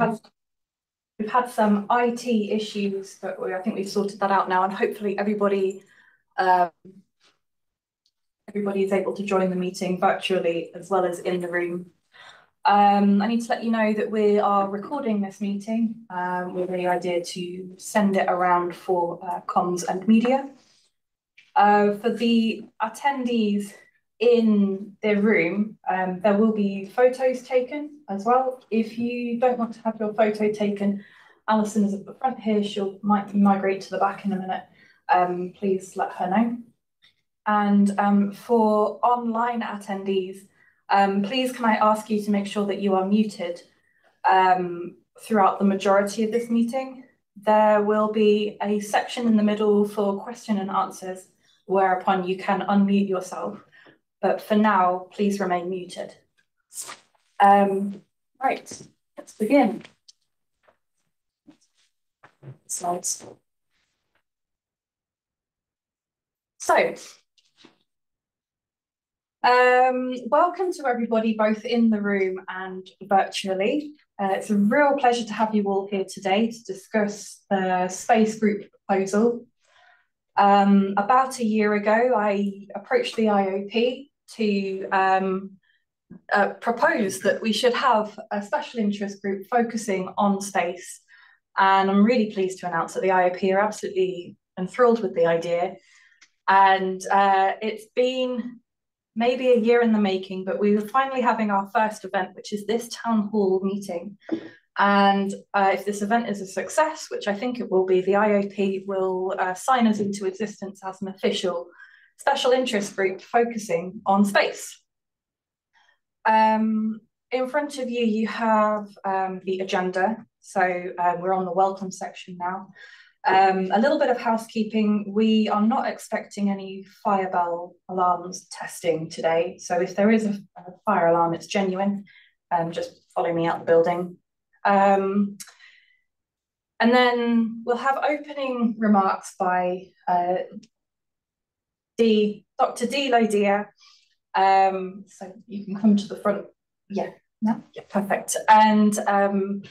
had, we've had some IT issues, but we, I think we've sorted that out now, and hopefully everybody um, everybody is able to join the meeting virtually as well as in the room. Um, I need to let you know that we are recording this meeting um, with the idea to send it around for uh, comms and media. Uh, for the attendees in the room, um, there will be photos taken as well. If you don't want to have your photo taken, Alison is at the front here. She'll might migrate to the back in a minute. Um, please let her know. And um, for online attendees, um, please can I ask you to make sure that you are muted um, throughout the majority of this meeting. There will be a section in the middle for question and answers, whereupon you can unmute yourself. But for now, please remain muted. Um, right, let's begin. Slides. So, um, welcome to everybody, both in the room and virtually. Uh, it's a real pleasure to have you all here today to discuss the Space Group proposal. Um, about a year ago, I approached the IOP to um, uh, propose that we should have a special interest group focusing on space. And I'm really pleased to announce that the IOP are absolutely enthralled with the idea. And uh, it's been maybe a year in the making, but we were finally having our first event, which is this town hall meeting. And uh, if this event is a success, which I think it will be, the IOP will uh, sign us into existence as an official special interest group focusing on space. Um, in front of you, you have um, the agenda. So uh, we're on the welcome section now. Um, a little bit of housekeeping. We are not expecting any fire bell alarms testing today. So if there is a, a fire alarm, it's genuine. Um, just follow me out the building. Um, and then we'll have opening remarks by uh, D, Dr. D. Lodia. Um, so you can come to the front. Yeah, no, yeah, perfect. And um,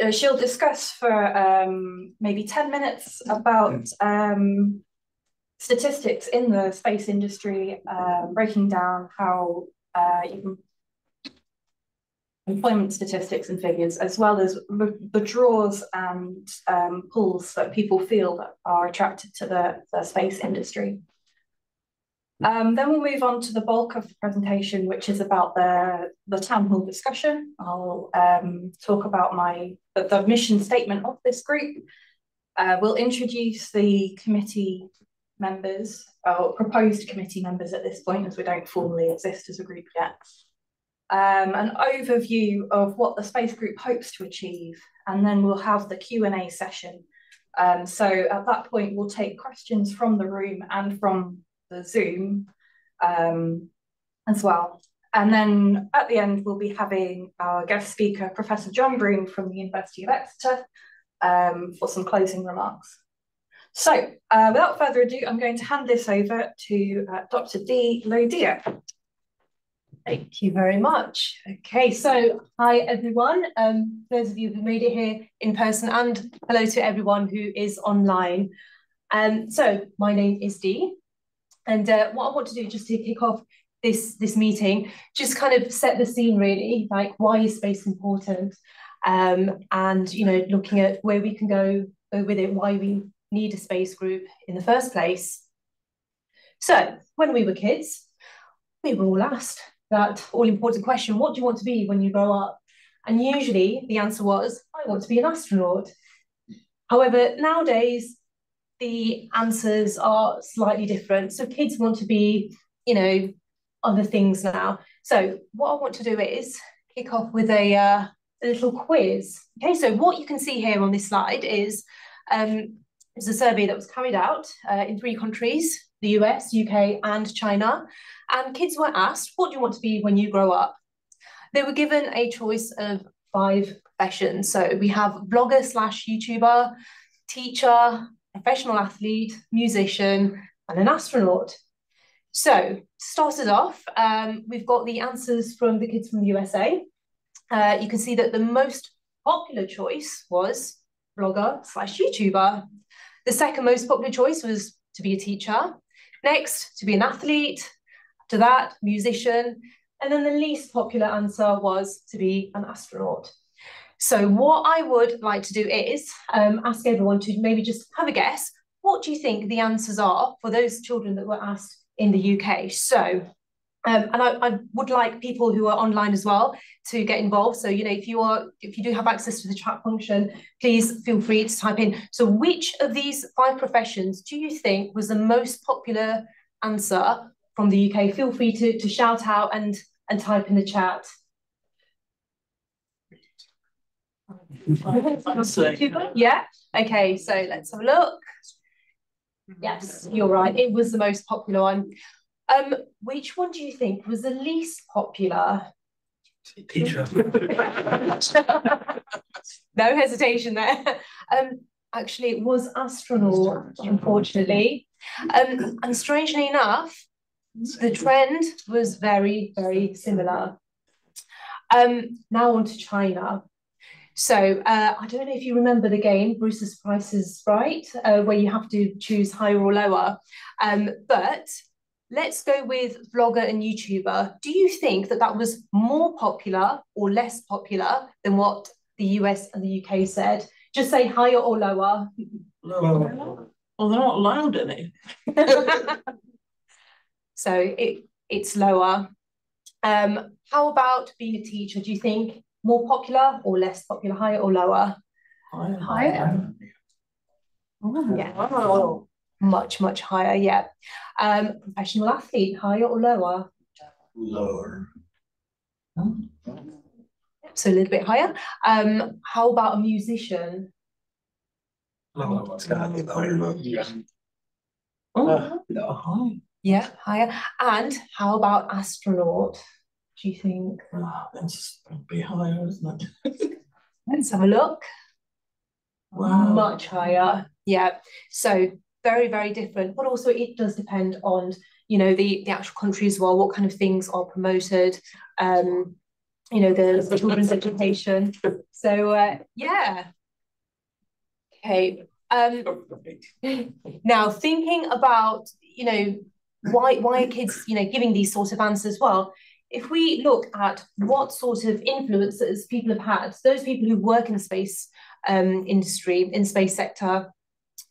uh, she'll discuss for um, maybe 10 minutes about um, statistics in the space industry, uh, breaking down how uh, you can employment statistics and figures, as well as the draws and um, pulls that people feel that are attracted to the, the space industry. Um, then we'll move on to the bulk of the presentation, which is about the, the town hall discussion. I'll um, talk about my the, the, mission statement of this group. Uh, we'll introduce the committee members, or proposed committee members at this point, as we don't formally exist as a group yet. Um, an overview of what the space group hopes to achieve, and then we'll have the Q&A session. Um, so at that point, we'll take questions from the room and from the Zoom um, as well. And then at the end, we'll be having our guest speaker, Professor John Broom from the University of Exeter, um, for some closing remarks. So uh, without further ado, I'm going to hand this over to uh, Dr. D. Lodia. Thank you very much. Okay, so hi everyone. Um, those of you who made it here in person and hello to everyone who is online. Um, so my name is Dee. And uh, what I want to do just to kick off this this meeting, just kind of set the scene really, like why is space important, um, and you know looking at where we can go, go with it, why we need a space group in the first place. So when we were kids, we were all asked that all important question: What do you want to be when you grow up? And usually the answer was, I want to be an astronaut. However, nowadays the answers are slightly different. So kids want to be, you know, other things now. So what I want to do is kick off with a, uh, a little quiz. Okay, so what you can see here on this slide is um, it's a survey that was carried out uh, in three countries, the US, UK, and China. And kids were asked, what do you want to be when you grow up? They were given a choice of five professions. So we have blogger slash YouTuber, teacher, professional athlete, musician, and an astronaut. So, started off, um, we've got the answers from the kids from the USA. Uh, you can see that the most popular choice was blogger slash YouTuber. The second most popular choice was to be a teacher. Next, to be an athlete. After that, musician. And then the least popular answer was to be an astronaut. So what I would like to do is um, ask everyone to maybe just have a guess. What do you think the answers are for those children that were asked in the UK? So um, and I, I, would like people who are online as well to get involved. So, you know, if you are, if you do have access to the chat function, please feel free to type in. So which of these five professions do you think was the most popular answer from the UK? Feel free to, to shout out and, and type in the chat. Yeah. Okay. So let's have a look. Yes, you're right. It was the most popular one. Um, which one do you think was the least popular? Teacher. no hesitation there. Um, actually, it was astronaut, unfortunately. Um, and strangely enough, the trend was very, very similar. Um, now on to China. So uh, I don't know if you remember the game, Bruce's Price is Right, uh, where you have to choose higher or lower. Um, but let's go with vlogger and YouTuber. Do you think that that was more popular or less popular than what the US and the UK said? Just say higher or lower. Lower. Well, they're not allowed any. so it it's lower. Um, how about being a teacher? Do you think more popular or less popular, higher or lower? Higher. higher. Yeah. Oh much, much higher. Yeah. Um, professional athlete, higher or lower? Lower. So a little bit higher. Um, how about a musician? Lower. Yeah. Oh, uh, yeah, higher. And how about astronaut? Do you think? Oh, that's be higher, isn't it? Let's have a look. Wow. Much higher. Yeah. So very, very different. But also it does depend on, you know, the, the actual country as well, what kind of things are promoted, um, you know, the, the children's education. So uh, yeah. Okay. Um, now thinking about, you know, why why are kids, you know, giving these sorts of answers? Well, if we look at what sort of influences people have had, those people who work in the space um, industry, in space sector,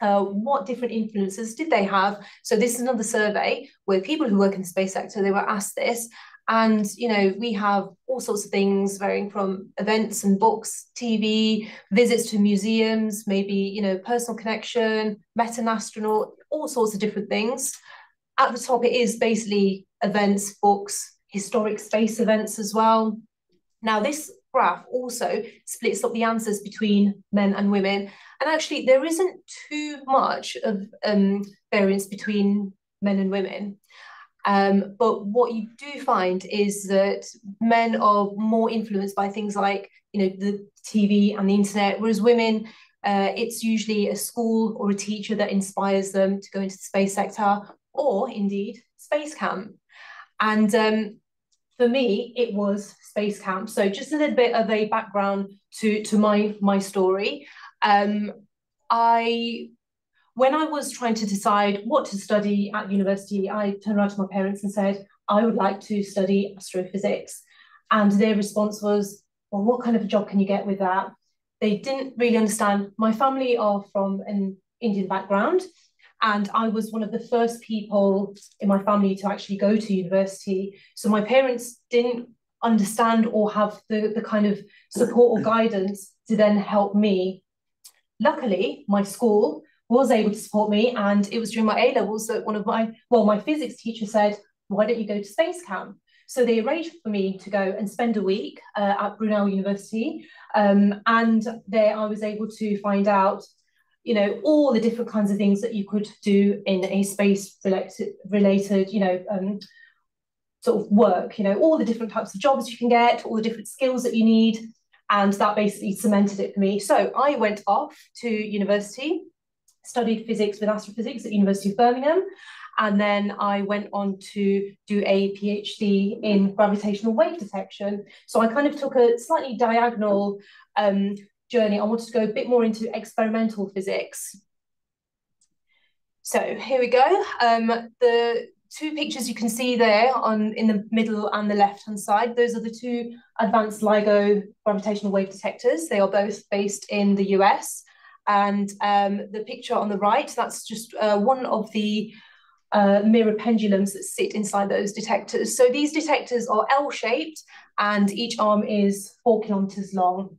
uh, what different influences did they have? So this is another survey where people who work in the space sector, they were asked this. And, you know, we have all sorts of things varying from events and books, TV, visits to museums, maybe, you know, personal connection, met an astronaut, all sorts of different things. At the top, it is basically events, books, historic space events as well. Now, this graph also splits up the answers between men and women. And actually, there isn't too much of um, variance between men and women. Um, but what you do find is that men are more influenced by things like, you know, the TV and the internet, whereas women, uh, it's usually a school or a teacher that inspires them to go into the space sector, or indeed space camp. And um, for me, it was space camp. So just a little bit of a background to to my my story. Um, I when I was trying to decide what to study at university, I turned around to my parents and said, I would like to study astrophysics. And their response was, Well, what kind of a job can you get with that? They didn't really understand. My family are from an Indian background. And I was one of the first people in my family to actually go to university. So my parents didn't understand or have the, the kind of support or guidance to then help me. Luckily, my school was able to support me, and it was during my A levels that one of my, well, my physics teacher said, Why don't you go to space camp? So they arranged for me to go and spend a week uh, at Brunel University. Um, and there I was able to find out you know all the different kinds of things that you could do in a space related related you know um, sort of work you know all the different types of jobs you can get all the different skills that you need. And that basically cemented it for me. So i went off to university studied physics with astrophysics at university of birmingham. And then I went on to do a PhD in gravitational wave detection. So I kind of took a slightly diagonal um, journey. I wanted to go a bit more into experimental physics. So here we go. Um, the two pictures you can see there on in the middle and the left hand side, those are the two advanced LIGO gravitational wave detectors. They are both based in the US. And um, the picture on the right, that's just uh, one of the uh, mirror pendulums that sit inside those detectors. So these detectors are L-shaped and each arm is four kilometers long.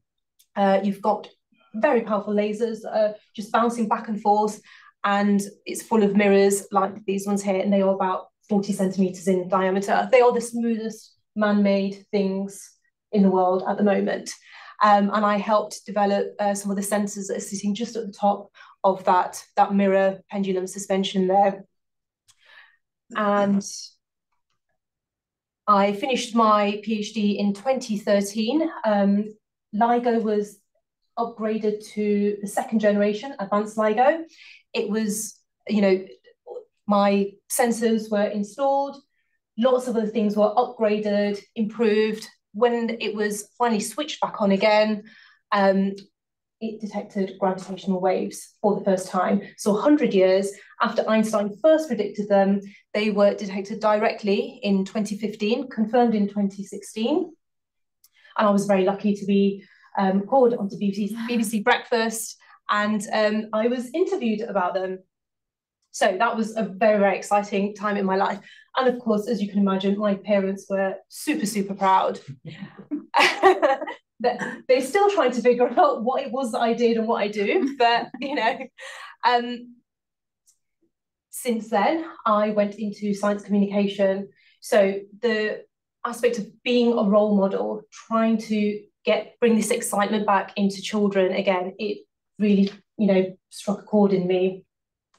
Uh, you've got very powerful lasers uh, just bouncing back and forth and it's full of mirrors like these ones here and they are about 40 centimeters in diameter. They are the smoothest man-made things in the world at the moment. Um, and I helped develop uh, some of the sensors that are sitting just at the top of that, that mirror pendulum suspension there. And I finished my PhD in 2013. Um, LIGO was upgraded to the second generation advanced LIGO. It was, you know, my sensors were installed, lots of other things were upgraded, improved, when it was finally switched back on again, um, it detected gravitational waves for the first time. So 100 years after Einstein first predicted them, they were detected directly in 2015, confirmed in 2016. And I was very lucky to be um, called onto BBC, BBC Breakfast and um, I was interviewed about them. So that was a very, very exciting time in my life. And of course, as you can imagine, my parents were super, super proud. They're still trying to figure out what it was that I did and what I do. But, you know, um, since then, I went into science communication. So the aspect of being a role model, trying to get bring this excitement back into children again, it really, you know, struck a chord in me.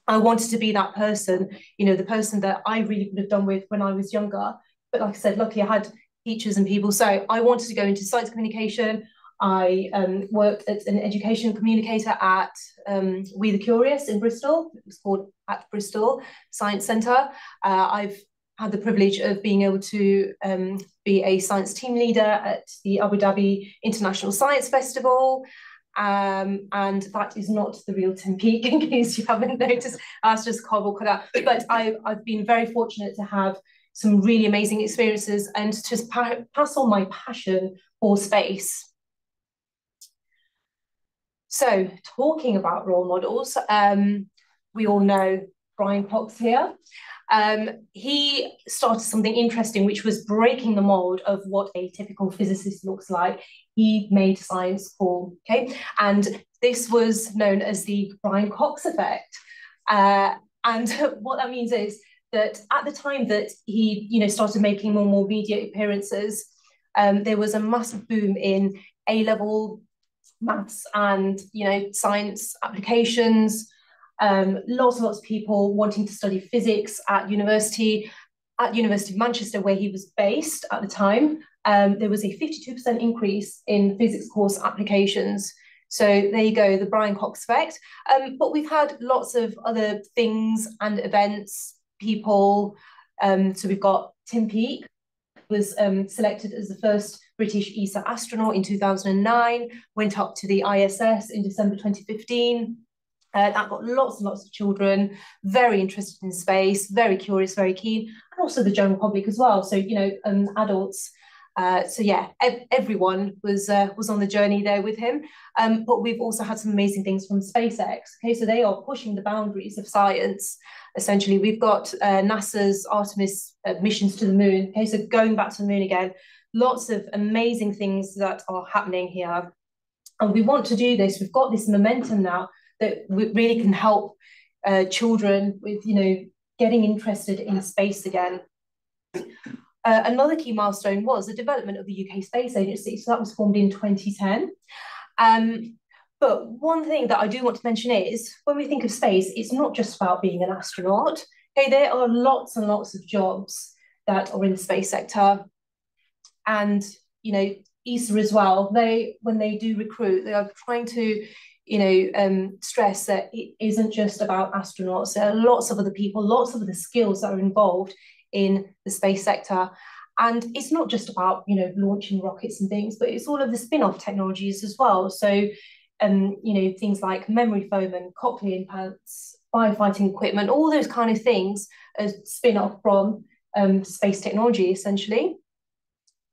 I wanted to be that person, you know, the person that I really would have done with when I was younger. But like I said, luckily I had teachers and people. So I wanted to go into science communication. I um, worked as an education communicator at um, We the Curious in Bristol. It was called at Bristol Science Centre. Uh, I've had the privilege of being able to um, be a science team leader at the Abu Dhabi International Science Festival. Um, and that is not the real Tim Peake, in case you haven't noticed. That's just cardboard cut. But I, I've been very fortunate to have some really amazing experiences and to pa pass on my passion for space. So, talking about role models, um, we all know Brian Cox here. Um, he started something interesting, which was breaking the mold of what a typical physicist looks like he made science cool. Okay, and this was known as the Brian Cox effect. Uh, and what that means is that at the time that he, you know, started making more and more media appearances, um, there was a massive boom in A level maths and you know science applications. Um, lots and lots of people wanting to study physics at university, at University of Manchester, where he was based at the time um, there was a 52% increase in physics course applications. So there you go, the Brian Cox effect. Um, but we've had lots of other things and events, people. Um, so we've got Tim Peake was um, selected as the first British ESA astronaut in 2009, went up to the ISS in December 2015. Uh, that got lots and lots of children very interested in space, very curious, very keen, and also the general public as well. So, you know, um, adults uh, so yeah, ev everyone was uh, was on the journey there with him. Um, but we've also had some amazing things from SpaceX. Okay, so they are pushing the boundaries of science. Essentially, we've got uh, NASA's Artemis uh, missions to the moon. Okay, so going back to the moon again, lots of amazing things that are happening here, and we want to do this. We've got this momentum now that really can help uh, children with you know getting interested in space again. Uh, another key milestone was the development of the UK Space Agency. So that was formed in 2010. Um, but one thing that I do want to mention is when we think of space, it's not just about being an astronaut. Okay, there are lots and lots of jobs that are in the space sector. And, you know, ESA as well, they when they do recruit, they are trying to, you know, um, stress that it isn't just about astronauts. There are lots of other people, lots of other skills that are involved in the space sector. And it's not just about, you know, launching rockets and things, but it's all of the spin-off technologies as well. So, um, you know, things like memory foam and cochlear implants, firefighting equipment, all those kind of things are spin-off from um, space technology, essentially.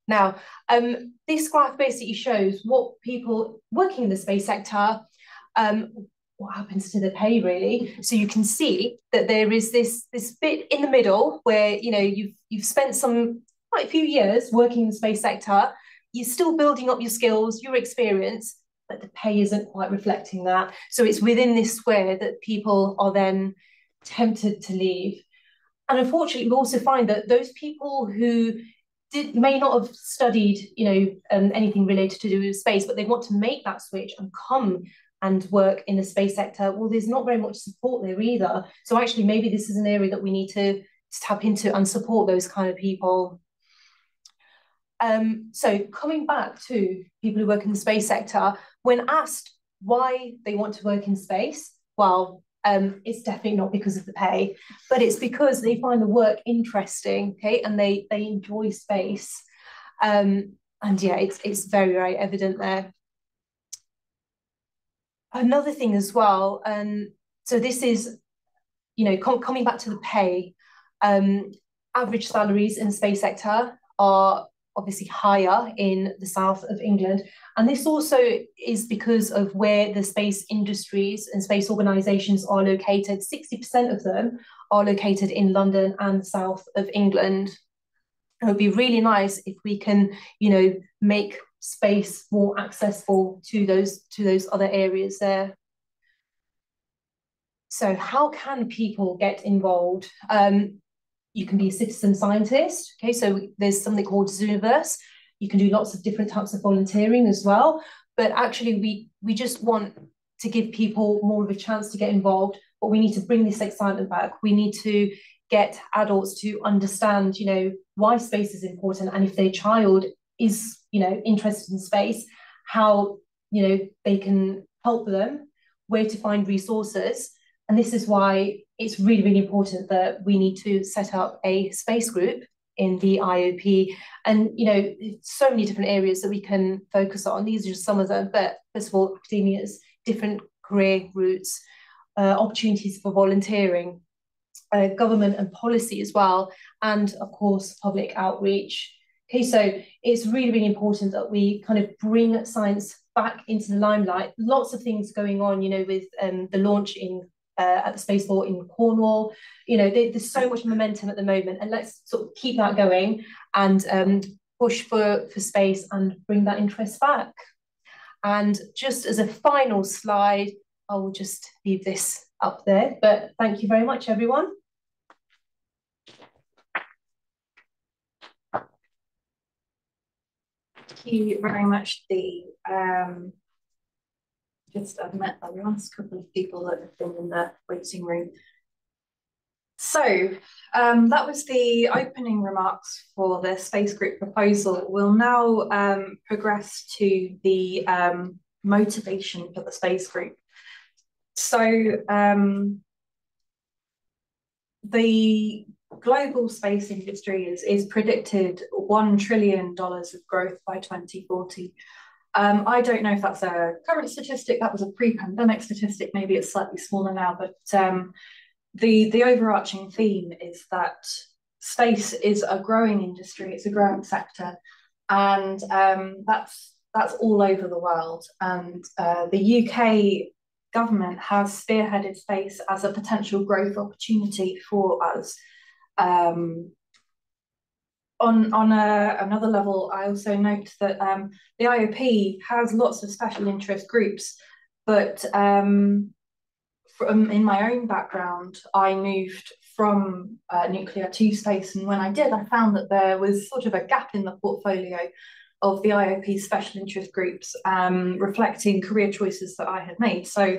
Now, um, this graph basically shows what people working in the space sector um, what happens to the pay really? So you can see that there is this this bit in the middle where you know you've you've spent some quite a few years working in the space sector. You're still building up your skills your experience but the pay isn't quite reflecting that. So it's within this square that people are then tempted to leave. And unfortunately we also find that those people who did, may not have studied, you know, um, anything related to do with space, but they want to make that switch and come and work in the space sector, well, there's not very much support there either. So actually, maybe this is an area that we need to tap into and support those kind of people. Um, so coming back to people who work in the space sector, when asked why they want to work in space, well, um, it's definitely not because of the pay, but it's because they find the work interesting, okay, and they they enjoy space. Um, and yeah, it's it's very very evident there another thing as well, um, so this is, you know, com coming back to the pay, um, average salaries in the space sector are obviously higher in the south of England. And this also is because of where the space industries and space organisations are located. 60% of them are located in London and south of England. It would be really nice if we can, you know, make space more accessible to those to those other areas there. So how can people get involved? Um, you can be a citizen scientist. Okay, so there's something called Zooniverse. You can do lots of different types of volunteering as well. But actually, we we just want to give people more of a chance to get involved. But we need to bring this excitement back. We need to get adults to understand, you know, why space is important, and if their child is you know interested in space how you know they can help them where to find resources. And this is why it's really really important that we need to set up a space group in the IOP and you know so many different areas that we can focus on. These are just some of them but first of all academia's different career routes uh, opportunities for volunteering uh, government and policy as well and of course public outreach Okay, so it's really, really important that we kind of bring science back into the limelight. Lots of things going on, you know, with um, the launch in uh, at the spaceport in Cornwall. You know, there, there's so much momentum at the moment, and let's sort of keep that going and um, push for for space and bring that interest back. And just as a final slide, I will just leave this up there. But thank you very much, everyone. You very much. The um, just I've met the last couple of people that have been in the waiting room. So um, that was the opening remarks for the space group proposal. We'll now um, progress to the um, motivation for the space group. So um, the global space industry is, is predicted $1 trillion of growth by 2040. Um, I don't know if that's a current statistic, that was a pre-pandemic statistic, maybe it's slightly smaller now, but um, the, the overarching theme is that space is a growing industry, it's a growing sector, and um, that's, that's all over the world. And uh, the UK government has spearheaded space as a potential growth opportunity for us um, on on a, another level, I also note that um, the IOP has lots of special interest groups, but um, from in my own background, I moved from uh, nuclear to space, and when I did, I found that there was sort of a gap in the portfolio of the IOP special interest groups, um, reflecting career choices that I had made. So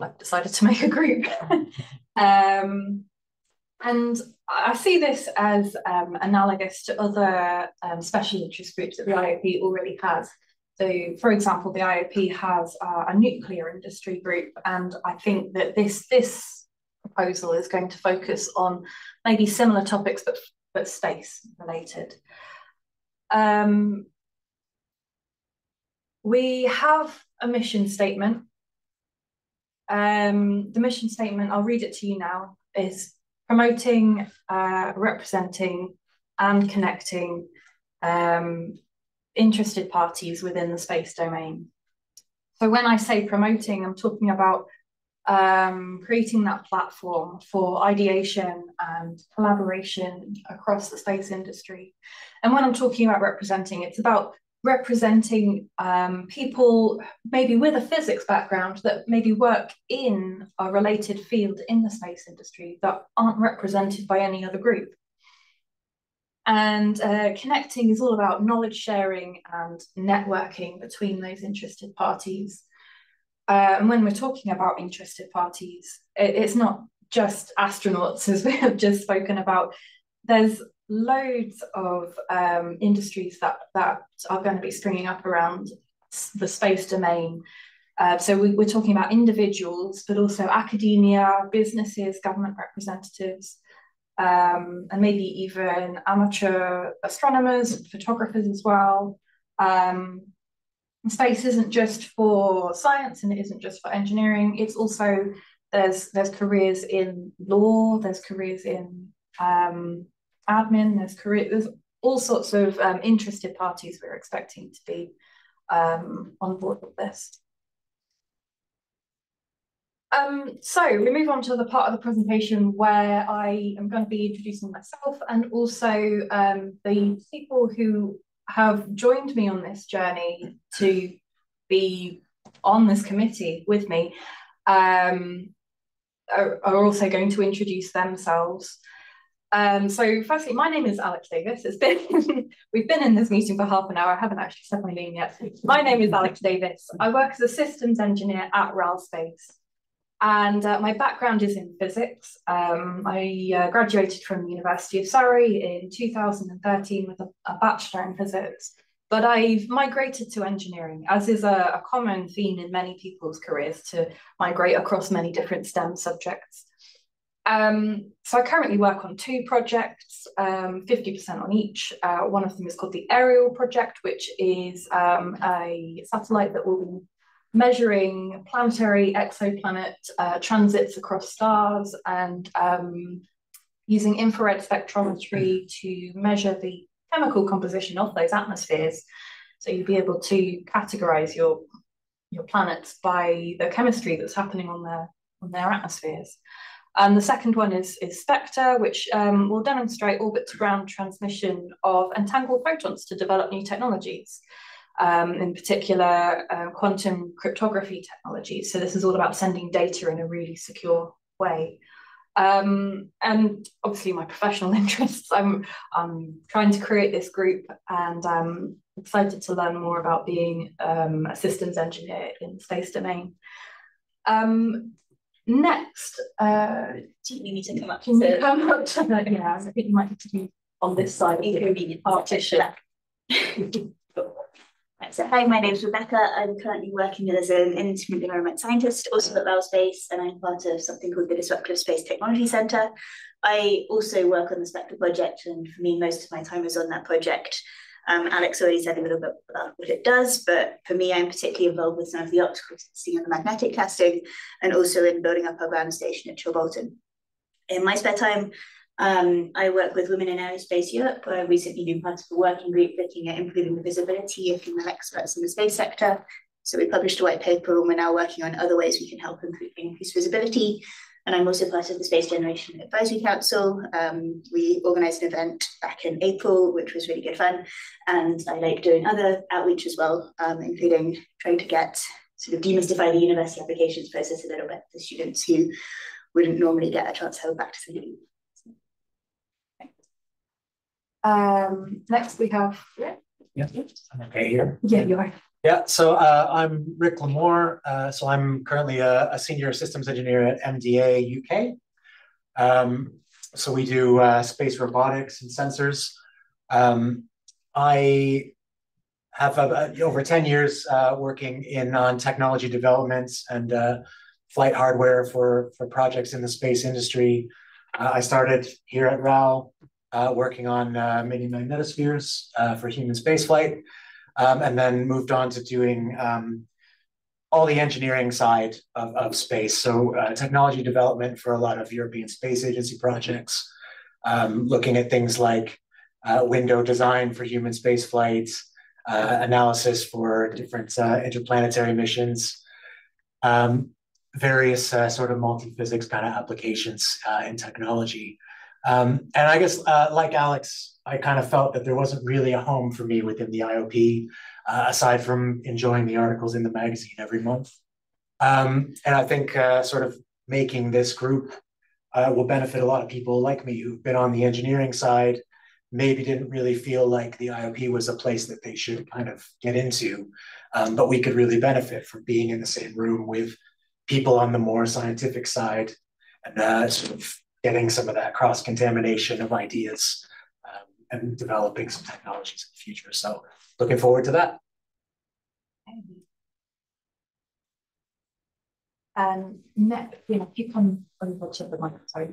I decided to make a group. um, and I see this as um, analogous to other um, special interest groups that the IOP already has. So, for example, the IOP has uh, a nuclear industry group, and I think that this this proposal is going to focus on maybe similar topics, but but space related. Um, we have a mission statement. Um, the mission statement, I'll read it to you now, is promoting, uh, representing, and connecting um, interested parties within the space domain. So when I say promoting, I'm talking about um, creating that platform for ideation and collaboration across the space industry. And when I'm talking about representing, it's about representing um, people maybe with a physics background that maybe work in a related field in the space industry that aren't represented by any other group. And uh, connecting is all about knowledge sharing and networking between those interested parties. Uh, and when we're talking about interested parties, it, it's not just astronauts, as we have just spoken about. There's loads of um, industries that, that are going to be springing up around the space domain. Uh, so we, are talking about individuals, but also academia, businesses, government representatives, um, and maybe even amateur astronomers, photographers as well. Um, space isn't just for science and it isn't just for engineering. It's also there's there's careers in law, there's careers in um, admin, there's career, there's all sorts of um, interested parties we're expecting to be um, on board with this. Um, so we move on to the part of the presentation where I am going to be introducing myself and also um, the people who have joined me on this journey to be on this committee with me um, are, are, also going to introduce themselves. Um, so firstly, my name is Alex Davis. It's been we've been in this meeting for half an hour. I haven't actually said my name yet. My name is Alex Davis. I work as a systems engineer at RAL Space. And uh, my background is in physics. Um, I uh, graduated from the University of Surrey in 2013 with a, a, bachelor in physics. But I've migrated to engineering, as is a, a, common theme in many people's careers to migrate across many different STEM subjects. Um, so I currently work on two projects, 50% um, on each. Uh, one of them is called the Ariel project, which is um, a satellite that will be measuring planetary exoplanet uh, transits across stars and um, using infrared spectrometry to measure the chemical composition of those atmospheres. So you'd be able to categorize your, your planets by the chemistry that's happening on their, on their atmospheres. And the second one is, is SPECTRE, which um, will demonstrate orbit to ground transmission of entangled photons to develop new technologies um, in particular uh, quantum cryptography technologies. So this is all about sending data in a really secure way. Um, and obviously my professional interests, I'm, I'm trying to create this group and I'm excited to learn more about being um, a systems engineer in the space domain. Um, next, uh, do you need me to come up? Can you come up to? Yeah, I think you might need to be on this side of the partition. So hi, my name is Rebecca. I'm currently working as an instrument environment scientist, also at RAL Space, and I'm part of something called the Disruptive Space Technology Centre. I also work on the Spectre project, and for me, most of my time is on that project. Um, Alex already said a little bit about what it does, but for me, I'm particularly involved with some of the optical testing and the magnetic testing, and also in building up our ground station at Chilbolton. In my spare time, um, I work with Women in Aerospace Europe, where I've recently been part of a working group looking at improving the visibility of female experts in the space sector. So we published a white paper and we're now working on other ways we can help improve increase visibility. And I'm also part of the Space Generation Advisory Council. Um, we organised an event back in April, which was really good fun. And I like doing other outreach as well, um, including trying to get sort of demystify the university applications process a little bit for students who wouldn't normally get a chance to go back to the um, next we have. Yeah, yeah. I'm okay here. Yeah, you are. Yeah, so uh, I'm Rick Lamore. Uh, so I'm currently a, a, senior systems engineer at MDA UK. Um, so we do uh, space robotics and sensors. Um, I have uh, over 10 years uh, working in on technology developments and uh, flight hardware for, for projects in the space industry. I started here at RAL working on mini magnetospheres for human spaceflight, um, and then moved on to doing um, all the engineering side of, of space. So technology development for a lot of European Space Agency projects, um, looking at things like window design for human space flights, uh, analysis for different uh, interplanetary missions, um, various uh, sort of multi-physics kind of applications uh, in technology. Um, and I guess, uh, like Alex, I kind of felt that there wasn't really a home for me within the IOP, uh, aside from enjoying the articles in the magazine every month. Um, and I think sort of making this group will benefit a lot of people like me who've been on the engineering side, maybe didn't really feel like the IOP was a place that they should kind of get into. Um, but we could really benefit from being in the same room with people on the more scientific side and uh, sort of getting some of that cross contamination of ideas um, and developing some technologies in the future. So looking forward to that. And next, you know, if you come over to the mic, sorry.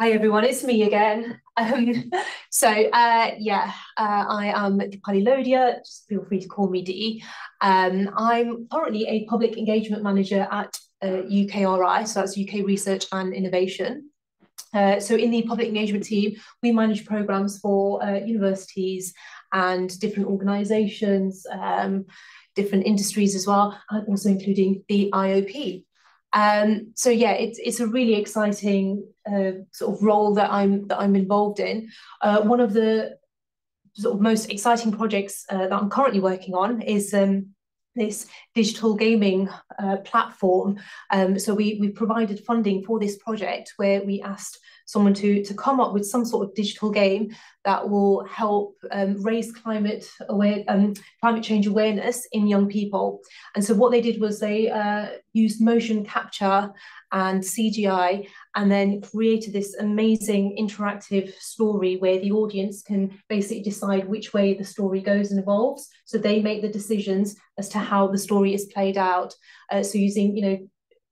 Hi everyone, it's me again. Um, so uh, yeah, uh, I am Dipali Lodia, just feel free to call me Dee. Um, I'm currently a public engagement manager at uh, UKRI, so that's UK Research and Innovation. Uh, so in the public engagement team, we manage programs for uh, universities and different organisations, um, different industries as well, and also including the IOP. Um, so yeah, it's it's a really exciting uh, sort of role that I'm that I'm involved in. Uh, one of the sort of most exciting projects uh, that I'm currently working on is um, this digital gaming uh, platform. Um, so we we provided funding for this project where we asked someone to to come up with some sort of digital game that will help um, raise climate aware um, climate change awareness in young people. And so what they did was they uh, used motion capture and CGI and then created this amazing interactive story where the audience can basically decide which way the story goes and evolves. So they make the decisions as to how the story is played out. Uh, so using, you know,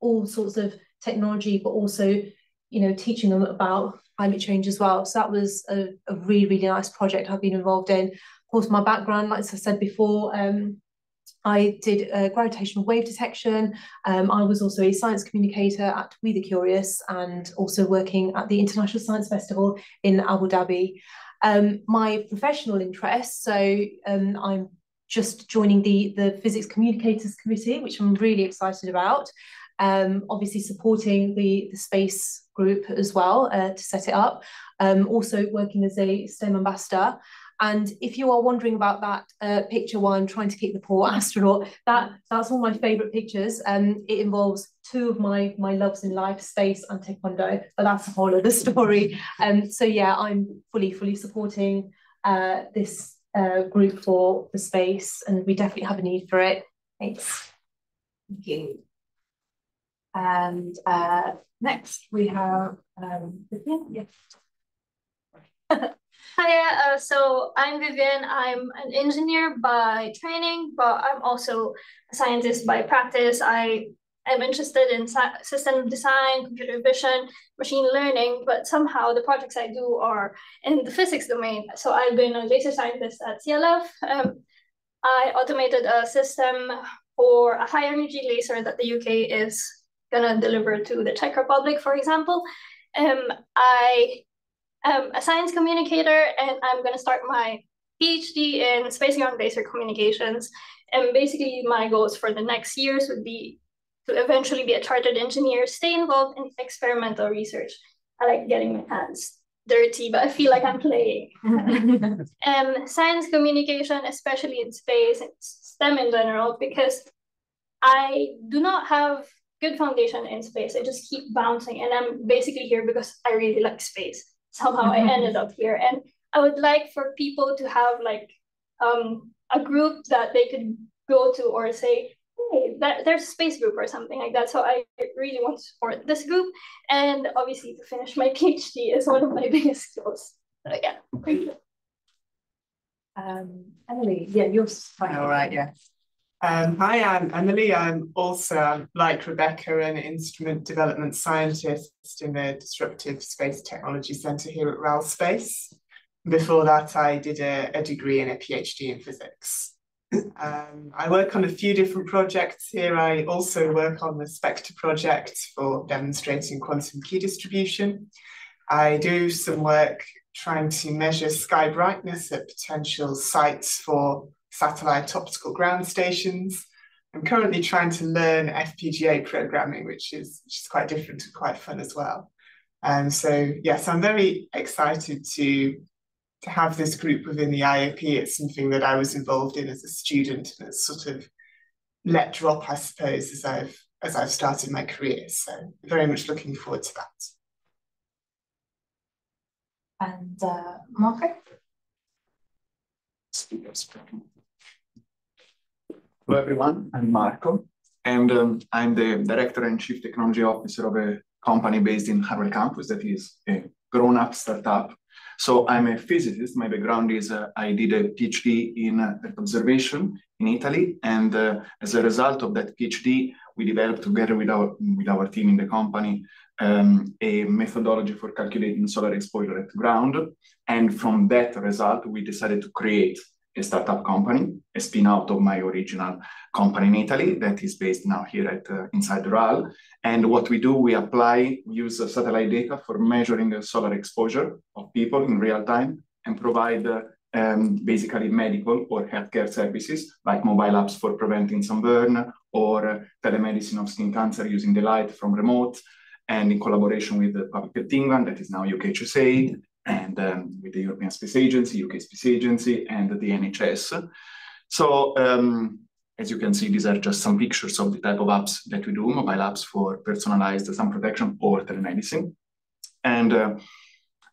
all sorts of technology, but also you know, teaching them about climate change as well. So that was a, a really, really nice project I've been involved in. Of course, my background, like I said before, um, I did uh, gravitational wave detection. Um, I was also a science communicator at We the Curious and also working at the International Science Festival in Abu Dhabi. Um, my professional interests, so um, I'm just joining the, the Physics Communicators Committee, which I'm really excited about. Um, obviously supporting the, the space group as well uh, to set it up. Um, also working as a STEM ambassador. And if you are wondering about that uh, picture I'm trying to keep the poor astronaut, that that's one of my favourite pictures. Um, it involves two of my my loves in life, space and taekwondo, but that's a whole other story. Um, so yeah, I'm fully fully supporting uh, this uh, group for the space, and we definitely have a need for it. Thanks. Thank you. And uh, next we have um, Vivian. Yes. Hi, uh, so I'm Vivian. I'm an engineer by training, but I'm also a scientist by practice. I am interested in system design, computer vision, machine learning, but somehow the projects I do are in the physics domain. So I've been a laser scientist at CLF. Um, I automated a system for a high energy laser that the UK is gonna deliver to the Czech Republic, for example. Um, I am a science communicator and I'm gonna start my PhD in space ground laser communications. And basically my goals for the next years would be to eventually be a chartered engineer, stay involved in experimental research. I like getting my hands dirty, but I feel like I'm playing. um, science communication, especially in space, and STEM in general, because I do not have good foundation in space. I just keep bouncing, and I'm basically here because I really like space. Somehow I ended up here, and I would like for people to have like um, a group that they could go to or say, hey, that, there's a space group or something like that. So I really want to support this group, and obviously to finish my PhD is one of my biggest goals. But yeah, thank you. Um, Emily, yeah, you're fine. All right, yeah. Um, hi, I'm Emily. I'm also, like Rebecca, an instrument development scientist in the Disruptive Space Technology Centre here at RAL Space. Before that, I did a, a degree and a PhD in physics. Um, I work on a few different projects here. I also work on the Spectre project for demonstrating quantum key distribution. I do some work trying to measure sky brightness at potential sites for satellite optical ground stations. I'm currently trying to learn FPGA programming, which is, which is quite different and quite fun as well. And so, yes, I'm very excited to, to have this group within the IOP. It's something that I was involved in as a student and it's sort of let drop, I suppose, as I've as I've started my career. So very much looking forward to that. And uh, Marco? Hello everyone, I'm Marco, and um, I'm the Director and Chief Technology Officer of a company based in Harwell campus that is a grown-up startup. So I'm a physicist. My background is uh, I did a PhD in uh, Earth observation in Italy, and uh, as a result of that PhD, we developed together with our with our team in the company um, a methodology for calculating solar exposure at ground. And from that result, we decided to create a startup company, a spin out of my original company in Italy that is based now here at uh, inside RAL. And what we do, we apply, we use uh, satellite data for measuring the solar exposure of people in real time and provide uh, um, basically medical or healthcare services like mobile apps for preventing sunburn or uh, telemedicine of skin cancer using the light from remote and in collaboration with the Public Health England, that is now UKHSA, and um, with the European Space Agency, UK Space Agency, and the NHS. So um, as you can see, these are just some pictures of the type of apps that we do, mobile apps for personalized sun protection or telemedicine. And uh,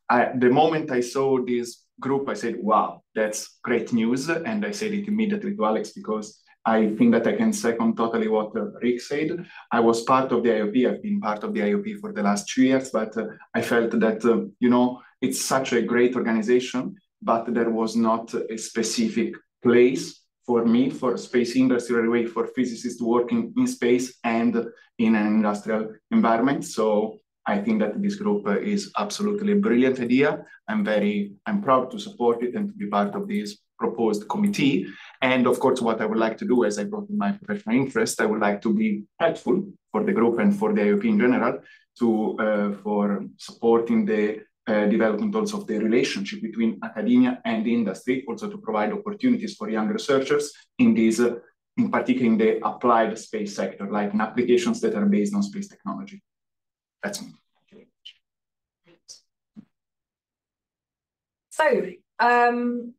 I, the moment I saw this group, I said, wow, that's great news. And I said it immediately to Alex because I think that I can second totally what uh, Rick said. I was part of the IOP. I've been part of the IOP for the last two years, but uh, I felt that, uh, you know, it's such a great organization, but there was not a specific place for me, for space industry, way for physicists working in space and in an industrial environment. So I think that this group is absolutely a brilliant idea. I'm very, I'm proud to support it and to be part of this proposed committee. And of course, what I would like to do, as I brought in my professional interest, I would like to be helpful for the group and for the IOP in general to uh, for supporting the uh, development also of the relationship between academia and industry, also to provide opportunities for young researchers in this, uh, in particular in the applied space sector, like in applications that are based on space technology. That's me. So, um,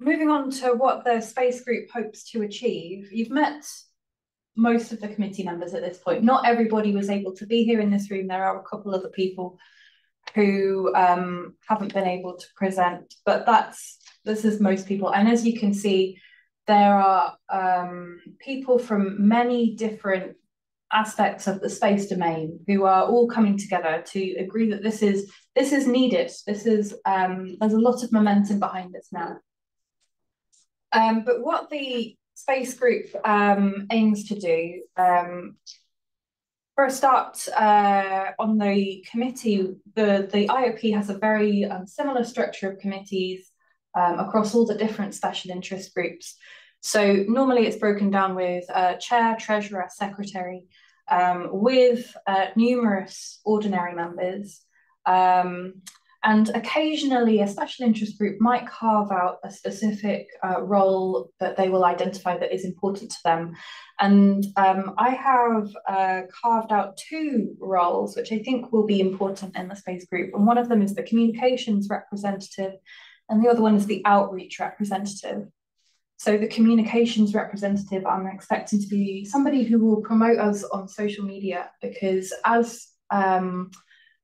moving on to what the space group hopes to achieve, you've met most of the committee members at this point. Not everybody was able to be here in this room. There are a couple other people who um, haven't been able to present, but that's this is most people. And as you can see, there are um, people from many different aspects of the space domain who are all coming together to agree that this is this is needed. This is um, there's a lot of momentum behind this now. Um, but what the space group um, aims to do, um, for a start, uh, on the committee, the, the IOP has a very um, similar structure of committees um, across all the different special interest groups. So normally it's broken down with a chair, treasurer, secretary, um, with uh, numerous ordinary members. And occasionally, a special interest group might carve out a specific uh, role that they will identify that is important to them. And um, I have uh, carved out two roles, which I think will be important in the space group. And one of them is the communications representative, and the other one is the outreach representative. So the communications representative, I'm expecting to be somebody who will promote us on social media because as um,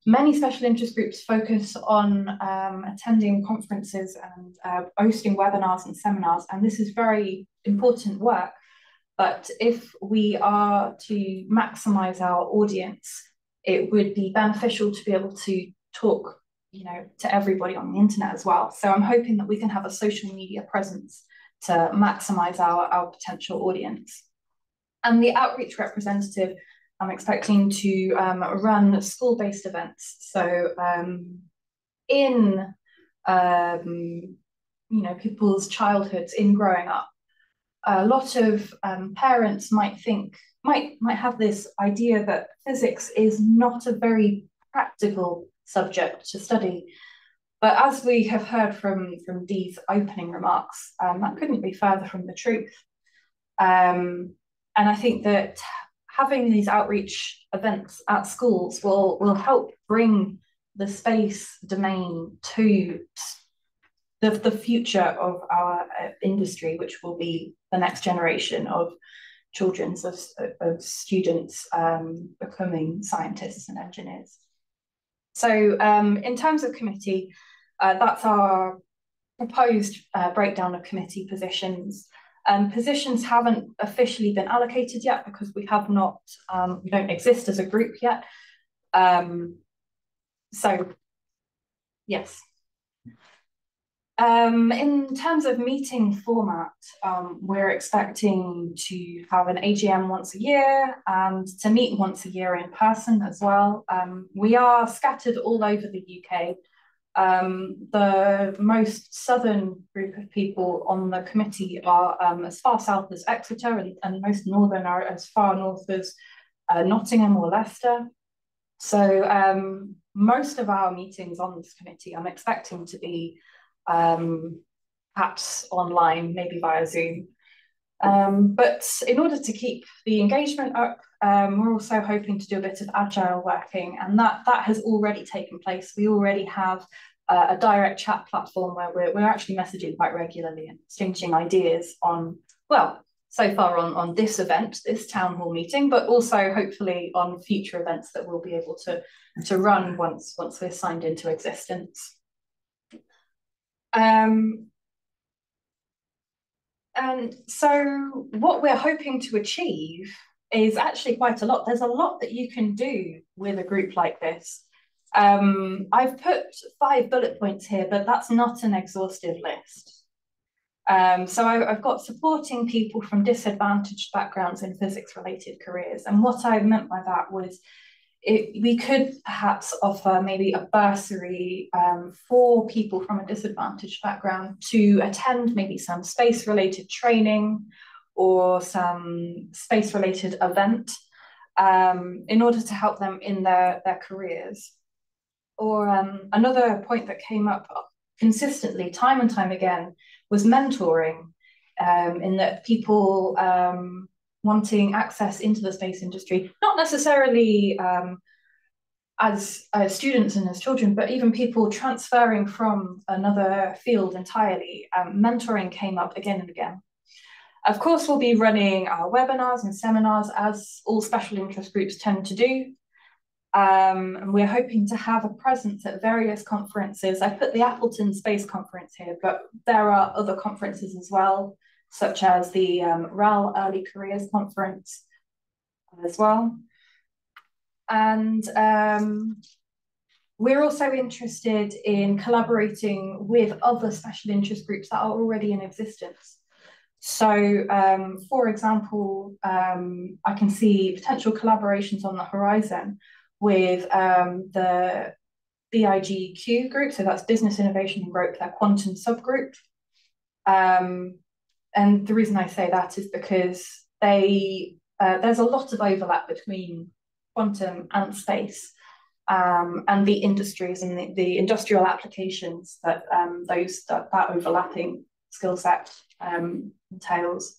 Many special interest groups focus on um, attending conferences and uh, hosting webinars and seminars, and this is very important work. But if we are to maximize our audience, it would be beneficial to be able to talk you know, to everybody on the internet as well. So I'm hoping that we can have a social media presence to maximize our, our potential audience. And the outreach representative, I'm expecting to um, run school-based events. So um, in, um, you know, people's childhoods, in growing up, a lot of um, parents might think, might, might have this idea that physics is not a very practical subject to study. But as we have heard from, from Dee's opening remarks, um, that couldn't be further from the truth. Um, and I think that having these outreach events at schools will, will help bring the space domain to the, the future of our uh, industry, which will be the next generation of children of, of students um, becoming scientists and engineers. So um, in terms of committee, uh, that's our proposed uh, breakdown of committee positions. Um, positions haven't officially been allocated yet because we have not, um, we don't exist as a group yet. Um, so, yes. Um, in terms of meeting format, um, we're expecting to have an AGM once a year and to meet once a year in person as well. Um, we are scattered all over the UK. Um, the most southern group of people on the committee are um, as far south as Exeter and, and, most northern are as far north as uh, Nottingham or Leicester. So um, most of our meetings on this committee I'm expecting to be um, perhaps online, maybe via Zoom. Um, but in order to keep the engagement up, um, we're also hoping to do a bit of agile working, and that that has already taken place. We already have uh, a direct chat platform where we're, we're actually messaging quite regularly and exchanging ideas on, well, so far on, on this event, this town hall meeting, but also hopefully on future events that we'll be able to, to run once, once we're signed into existence. Um, and so what we're hoping to achieve is actually quite a lot. There's a lot that you can do with a group like this. Um, I've put five bullet points here, but that's not an exhaustive list. Um, so I, have got supporting people from disadvantaged backgrounds in physics related careers. And what I meant by that was it, we could perhaps offer maybe a bursary um, for people from a disadvantaged background to attend maybe some space related training or some space related event um, in order to help them in their, their careers. Or um, another point that came up consistently, time and time again, was mentoring, um, in that people um, wanting access into the space industry, not necessarily um, as, as students and as children, but even people transferring from another field entirely. Um, mentoring came up again and again. Of course, we'll be running our webinars and seminars as all special interest groups tend to do. Um, and we're hoping to have a presence at various conferences. I put the Appleton Space Conference here, but there are other conferences as well such as the um, RAL Early Careers Conference as well. And um, we're also interested in collaborating with other special interest groups that are already in existence. So, um, for example, um, I can see potential collaborations on the horizon with um, the BIGQ group, so that's Business Innovation Group, their quantum subgroup. Um, and the reason I say that is because they uh, there's a lot of overlap between quantum and space um, and the industries and the, the industrial applications that um, those that, that overlapping skill set um, entails.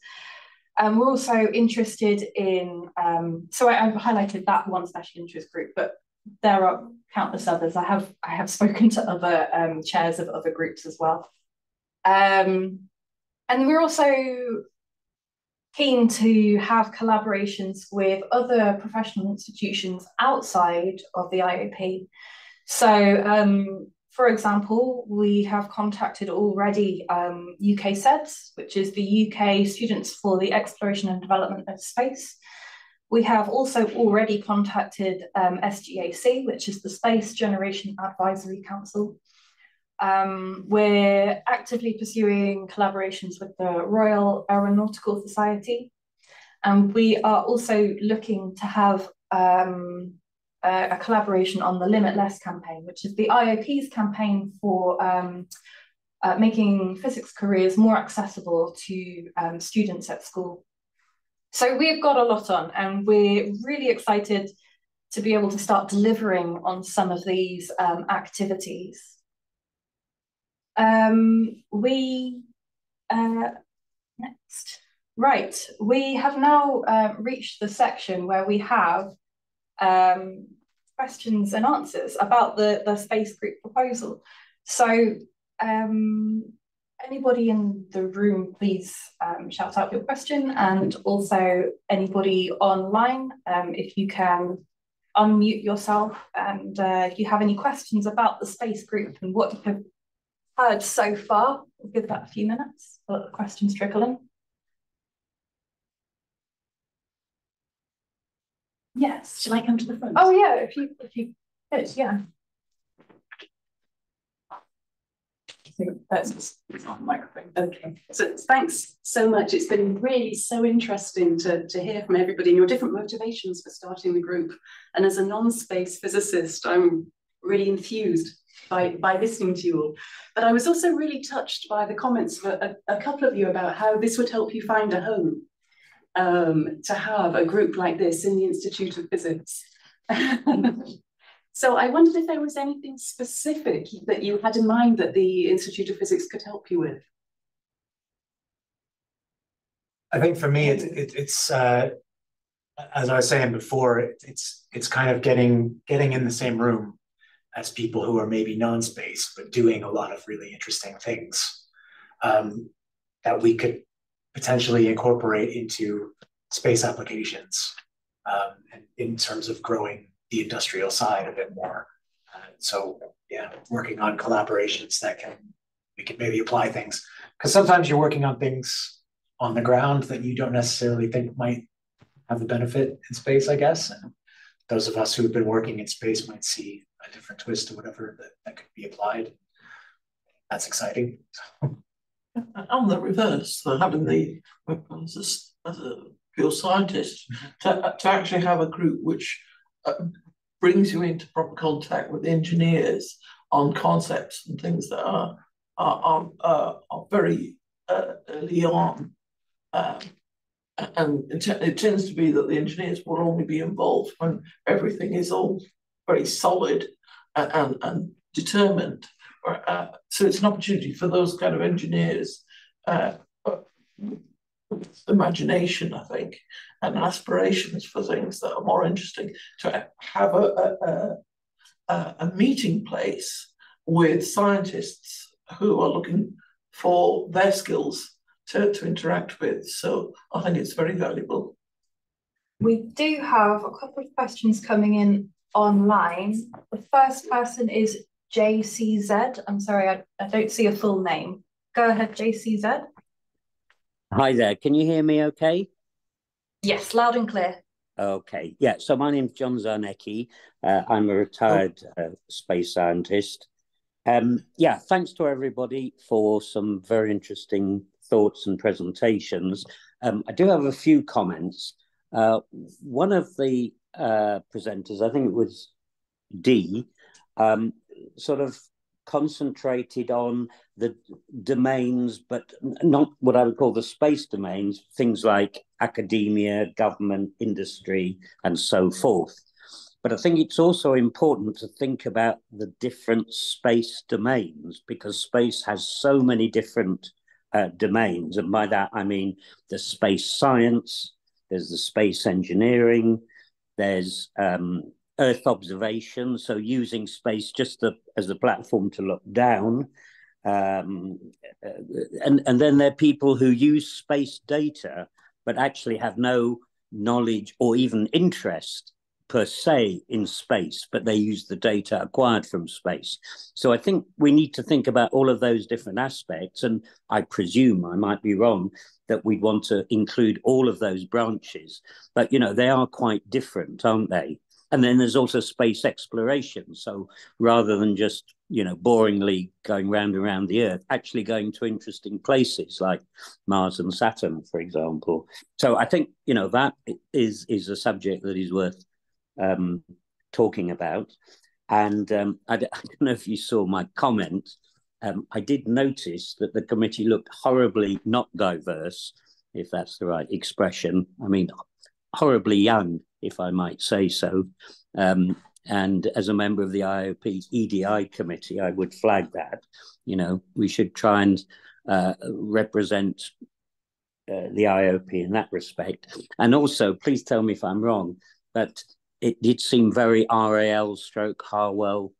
Um, we're also interested in, um, so I, have highlighted that one special interest group, but there are countless others. I have I have spoken to other um, chairs of other groups as well. Um, and we're also keen to have collaborations with other professional institutions outside of the IOP. So, um, for example, we have contacted already um, UK SEDS, which is the UK Students for the Exploration and Development of Space. We have also already contacted um, SGAC, which is the Space Generation Advisory Council. Um, we're actively pursuing collaborations with the Royal Aeronautical Society. And we are also looking to have um, a, collaboration on the Limitless campaign, which is the IOP's campaign for um, uh, making physics careers more accessible to um, students at school. So we've got a lot on and we're really excited to be able to start delivering on some of these um, activities. Um, we, uh, next, right, we have now uh, reached the section where we have um, questions and answers about the, the space group proposal. So um, anybody in the room, please um, shout out your question and also anybody online, um, if you can unmute yourself and uh, if you have any questions about the space group and what you have heard so far, we'll give that a few minutes for the questions trickling. Yes. Shall I come to the front? Oh yeah, if you if you could, yeah. that's on microphone. Okay, so thanks so much. It's been really so interesting to, to hear from everybody and your different motivations for starting the group. And as a non-space physicist, I'm really enthused by, by listening to you all. But I was also really touched by the comments of a, a couple of you about how this would help you find a home um, to have a group like this in the Institute of Physics. So I wondered if there was anything specific that you had in mind that the Institute of Physics could help you with. I think for me, it, it, it's uh, as I was saying before, it, it's it's kind of getting getting in the same room as people who are maybe non-space but doing a lot of really interesting things um, that we could potentially incorporate into space applications um, in terms of growing the industrial side a bit more. Uh, so yeah, working on collaborations that can we can maybe apply things because sometimes you're working on things on the ground that you don't necessarily think might have a benefit in space, I guess. And those of us who have been working in space might see a different twist or whatever that, that could be applied. That's exciting. on the reverse, having the as a, as a pure scientist to, to actually have a group which uh, brings you into proper contact with engineers on concepts and things that are are, are, uh, are very uh, early on. Um, and it, it, tends to be that the engineers will only be involved when everything is all very solid and, and, and determined. Uh, so it's an opportunity for those kind of engineers uh, imagination, I think, and aspirations for things that are more interesting to have a, a, a, a meeting place with scientists who are looking for their skills to, to interact with. So I think it's very valuable. We do have a couple of questions coming in online. The first person is JCZ. I'm sorry, I, I don't see a full name. Go ahead, JCZ. Hi there. Can you hear me okay? Yes, loud and clear. Okay. Yeah. So my name's John Zarnecki. Uh, I'm a retired uh, space scientist. Um, yeah. Thanks to everybody for some very interesting thoughts and presentations. Um, I do have a few comments. Uh, one of the uh, presenters, I think it was D, um, sort of concentrated on the domains, but not what I would call the space domains, things like academia, government, industry, and so forth. But I think it's also important to think about the different space domains because space has so many different uh, domains. And by that, I mean the space science, there's the space engineering, there's um, Earth observation, so using space just as a platform to look down. Um, uh, and, and then there are people who use space data but actually have no knowledge or even interest per se in space, but they use the data acquired from space. So I think we need to think about all of those different aspects. And I presume I might be wrong that we'd want to include all of those branches. But, you know, they are quite different, aren't they? And then there's also space exploration. So rather than just, you know, boringly going round and round the Earth, actually going to interesting places like Mars and Saturn, for example. So I think, you know, that is is a subject that is worth um, talking about. And um, I, don't know if you saw my comment. Um, I did notice that the committee looked horribly not diverse, if that's the right expression. I mean, horribly young if I might say so. Um, and as a member of the IOP EDI committee, I would flag that. You know, we should try and uh, represent uh, the IOP in that respect. And also, please tell me if I'm wrong, but it did seem very RAL stroke Harwell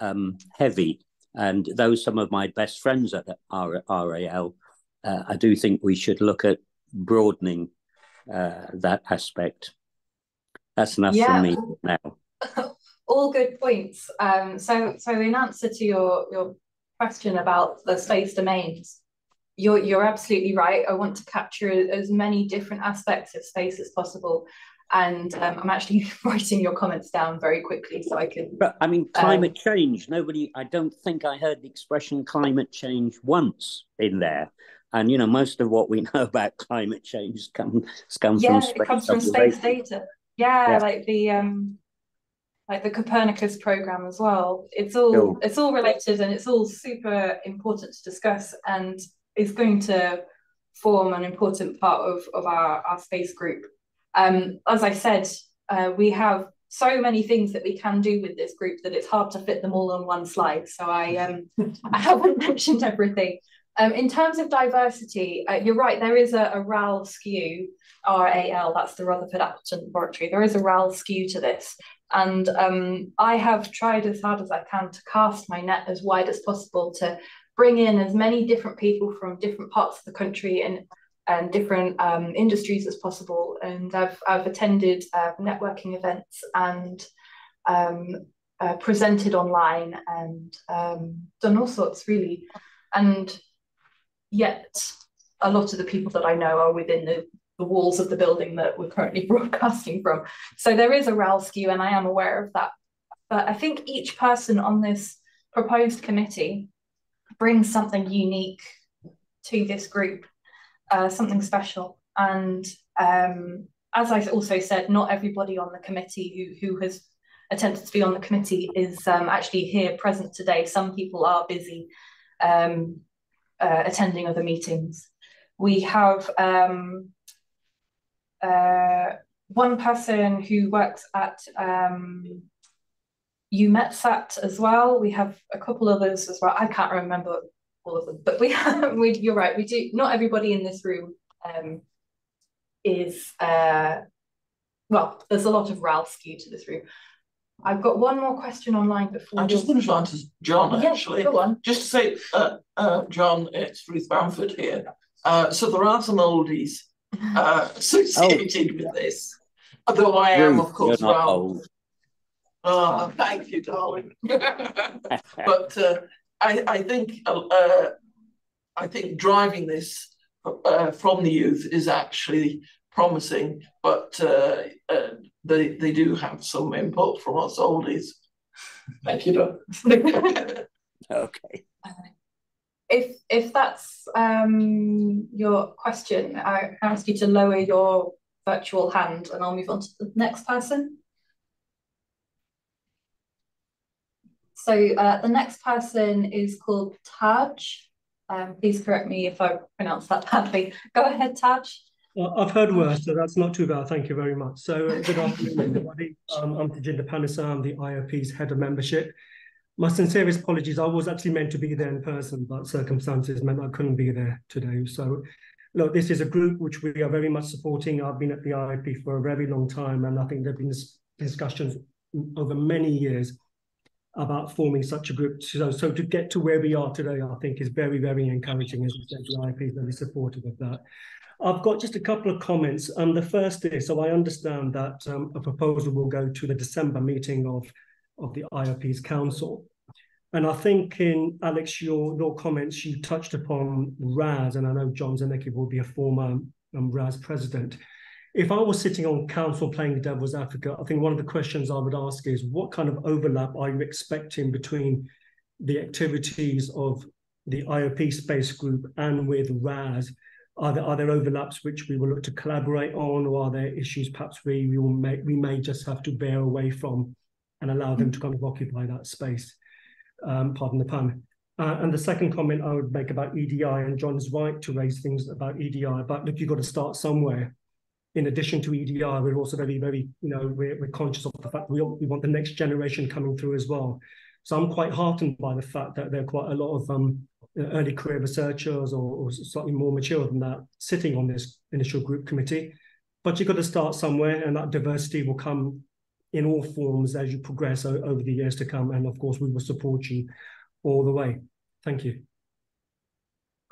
um, heavy. And though some of my best friends at RAL, uh, I do think we should look at broadening uh, that aspect. That's enough yeah. from me now. All good points. Um, so, so in answer to your your question about the space domains, you're you're absolutely right. I want to capture as many different aspects of space as possible. And um, I'm actually writing your comments down very quickly so I can. But I mean, climate um, change. Nobody, I don't think I heard the expression climate change once in there. And you know, most of what we know about climate change comes comes yeah, from space. it comes from space data. Yeah, yeah, like the um like the Copernicus program as well. It's all it's all related and it's all super important to discuss and is going to form an important part of, of our, our space group. Um, as I said, uh, we have so many things that we can do with this group that it's hard to fit them all on one slide. So I um I haven't mentioned everything. Um, in terms of diversity, uh, you're right, there is a, a RAL skew RAL, that's the Rutherford Appleton Laboratory. There is a RAL skew to this. And um, I have tried as hard as I can to cast my net as wide as possible to bring in as many different people from different parts of the country and, and different um, industries as possible. And I've, I've attended uh, networking events and um, uh, presented online and um, done all sorts really. And yet a lot of the people that I know are within the the walls of the building that we're currently broadcasting from. So there is a RAL skew, and I am aware of that. But I think each person on this proposed committee brings something unique to this group, uh, something special. And um, as I also said, not everybody on the committee who, who has attempted to be on the committee is um, actually here present today. Some people are busy um, uh, attending other meetings. We have um, uh, one person who works at um, EUMETSAT as well. We have a couple others as well. I can't remember all of them, but we have, we, you're right, we do, not everybody in this room um, is, uh, well, there's a lot of RAL skew to this room. I've got one more question online before. I just want to answer John actually. Go on. Just to say, uh, uh, John, it's Ruth Bamford here. Uh, so there are some oldies uh, associated oh, with this. Although I am, of course, well. Oh, thank you, darling. but uh, I, I think uh, I think driving this uh, from the youth is actually promising, but uh, uh, they they do have some input from us oldies. Thank you, okay if if that's um, your question, I ask you to lower your virtual hand and I'll move on to the next person. So uh, the next person is called Taj. Um, please correct me if I pronounce that badly. Go ahead, Taj. Well, I've heard worse, so that's not too bad. Thank you very much. So uh, good afternoon, everybody. Um, I'm Tajinder Panesar. I'm the IOP's head of membership my sincerest apologies. I was actually meant to be there in person, but circumstances meant I couldn't be there today. So, look, this is a group which we are very much supporting. I've been at the IOP for a very long time, and I think there have been discussions over many years about forming such a group. So, so to get to where we are today, I think is very, very encouraging. As the is very supportive of that. I've got just a couple of comments. Um, the first is, so I understand that um, a proposal will go to the December meeting of, of the IOP's council. And I think in Alex, your, your comments, you touched upon RAS, and I know John Zarnecki will be a former um, RAS president. If I was sitting on council playing devil's advocate, I think one of the questions I would ask is what kind of overlap are you expecting between the activities of the IOP space group and with RAS? Are there, are there overlaps which we will look to collaborate on, or are there issues perhaps we, we, will may, we may just have to bear away from and allow them to kind of occupy that space? Um, pardon the pun. Uh, and the second comment I would make about EDI, and John is right to raise things about EDI, but look, you've got to start somewhere in addition to EDR, we're also very, very, you know, we're, we're conscious of the fact we, we want the next generation coming through as well. So I'm quite heartened by the fact that there are quite a lot of um, early career researchers or, or, slightly more mature than that sitting on this initial group committee. But you've got to start somewhere, and that diversity will come in all forms as you progress over the years to come. And of course, we will support you all the way. Thank you.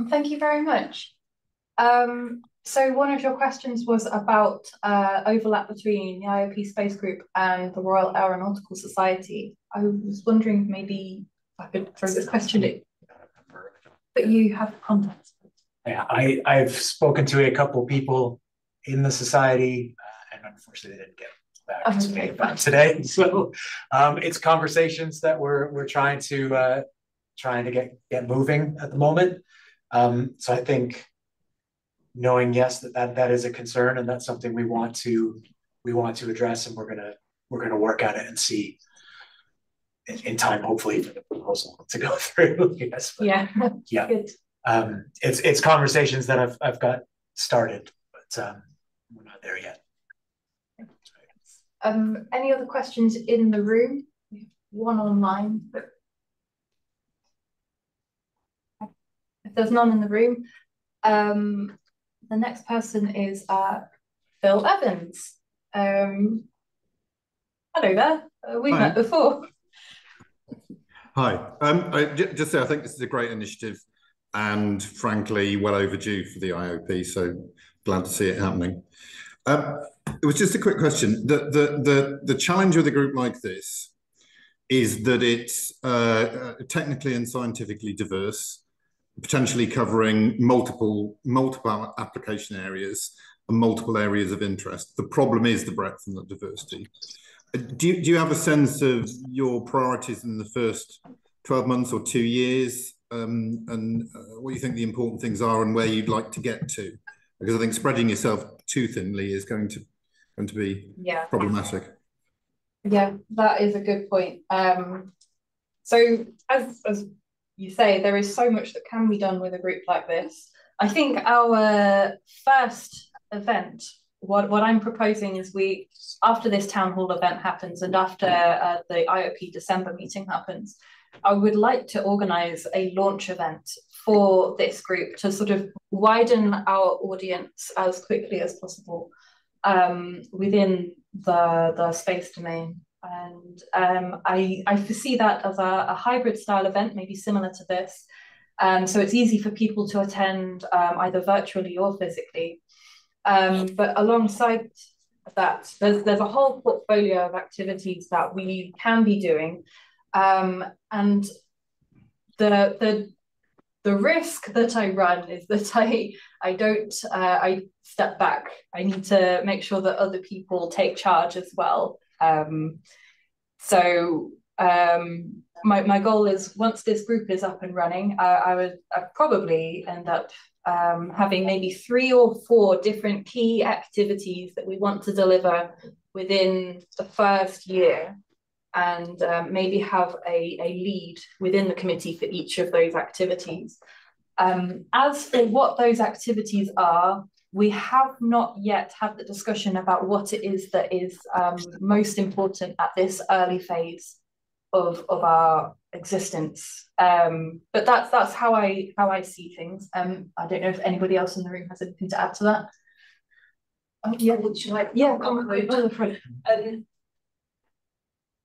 Thank you very much. Um, so one of your questions was about uh, overlap between the IOP Space Group and the Royal Aeronautical Society. I was wondering maybe I could throw this question in, but you have context. Yeah, I, I've spoken to a couple people in the society, uh, and unfortunately, they didn't get back oh, to me okay. today. So um, it's conversations that we're we're trying to uh, trying to get get moving at the moment. Um, so I think knowing yes that, that that is a concern and that's something we want to we want to address and we're gonna we're gonna work at it and see in, in time hopefully for the proposal to go through. Yes but, yeah. yeah. Good. um it's it's conversations that I've I've got started but um we're not there yet. Um any other questions in the room? One online but if there's none in the room um the next person is uh, Phil Evans. Um, hello there. Uh, we've Hi. met before. Hi. Um, I, just say I think this is a great initiative and frankly well overdue for the IOP. So glad to see it happening. Um, it was just a quick question. The, the, the, the challenge with a group like this is that it's uh, uh technically and scientifically diverse potentially covering multiple multiple application areas and multiple areas of interest. The problem is the breadth and the diversity. Do you, do you have a sense of your priorities in the first 12 months or two years um, and uh, what you think the important things are and where you'd like to get to? Because I think spreading yourself too thinly is going to going to be yeah. problematic. Yeah, that is a good point. Um, so as, as you say, there is so much that can be done with a group like this. I think our first event, what, what I'm proposing is we, after this town hall event happens and after uh, the IOP December meeting happens, I would like to organize a launch event for this group to sort of widen our audience as quickly as possible um, within the, the space domain. And um, I, I foresee that as a, a, hybrid style event, maybe similar to this. Um, so it's easy for people to attend um, either virtually or physically. Um, but alongside that, there's, there's a whole portfolio of activities that we can be doing. Um, and the, the, the risk that I run is that I, I don't, uh, I step back. I need to make sure that other people take charge as well. Um, so um, my, my goal is once this group is up and running, I, I would I'd probably end up um, having maybe three or four different key activities that we want to deliver within the first year and um, maybe have a, a lead within the committee for each of those activities. Um, as for what those activities are, we have not yet had the discussion about what it is that is um, most important at this early phase of, of our existence. Um, but that's that's how I how I see things. Um, I don't know if anybody else in the room has anything to add to that. Oh, yeah, like? Yeah, come front. Um,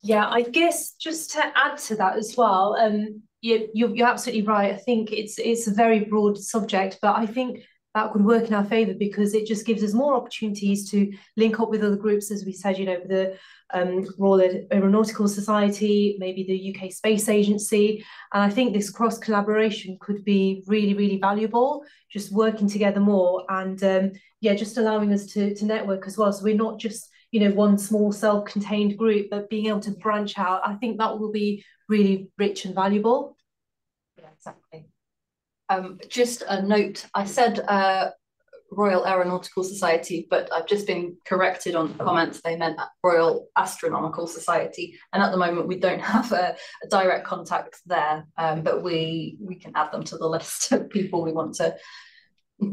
Yeah, I guess just to add to that as well, um, you, you're, you're absolutely right. I think it's it's a very broad subject, but I think that could work in our favour because it just gives us more opportunities to link up with other groups, as we said, you know, the um, Royal Aeronautical Society, maybe the UK Space Agency. And I think this cross collaboration could be really, really valuable, just working together more and um, yeah, just allowing us to, to network as well. So we're not just, you know, one small self-contained group, but being able to branch out. I think that will be really rich and valuable. Yeah, exactly. Um, just a note, I said uh, Royal Aeronautical Society, but I've just been corrected on comments. They meant Royal Astronomical Society, and at the moment we don't have a, a direct contact there, um, but we we can add them to the list of people we want to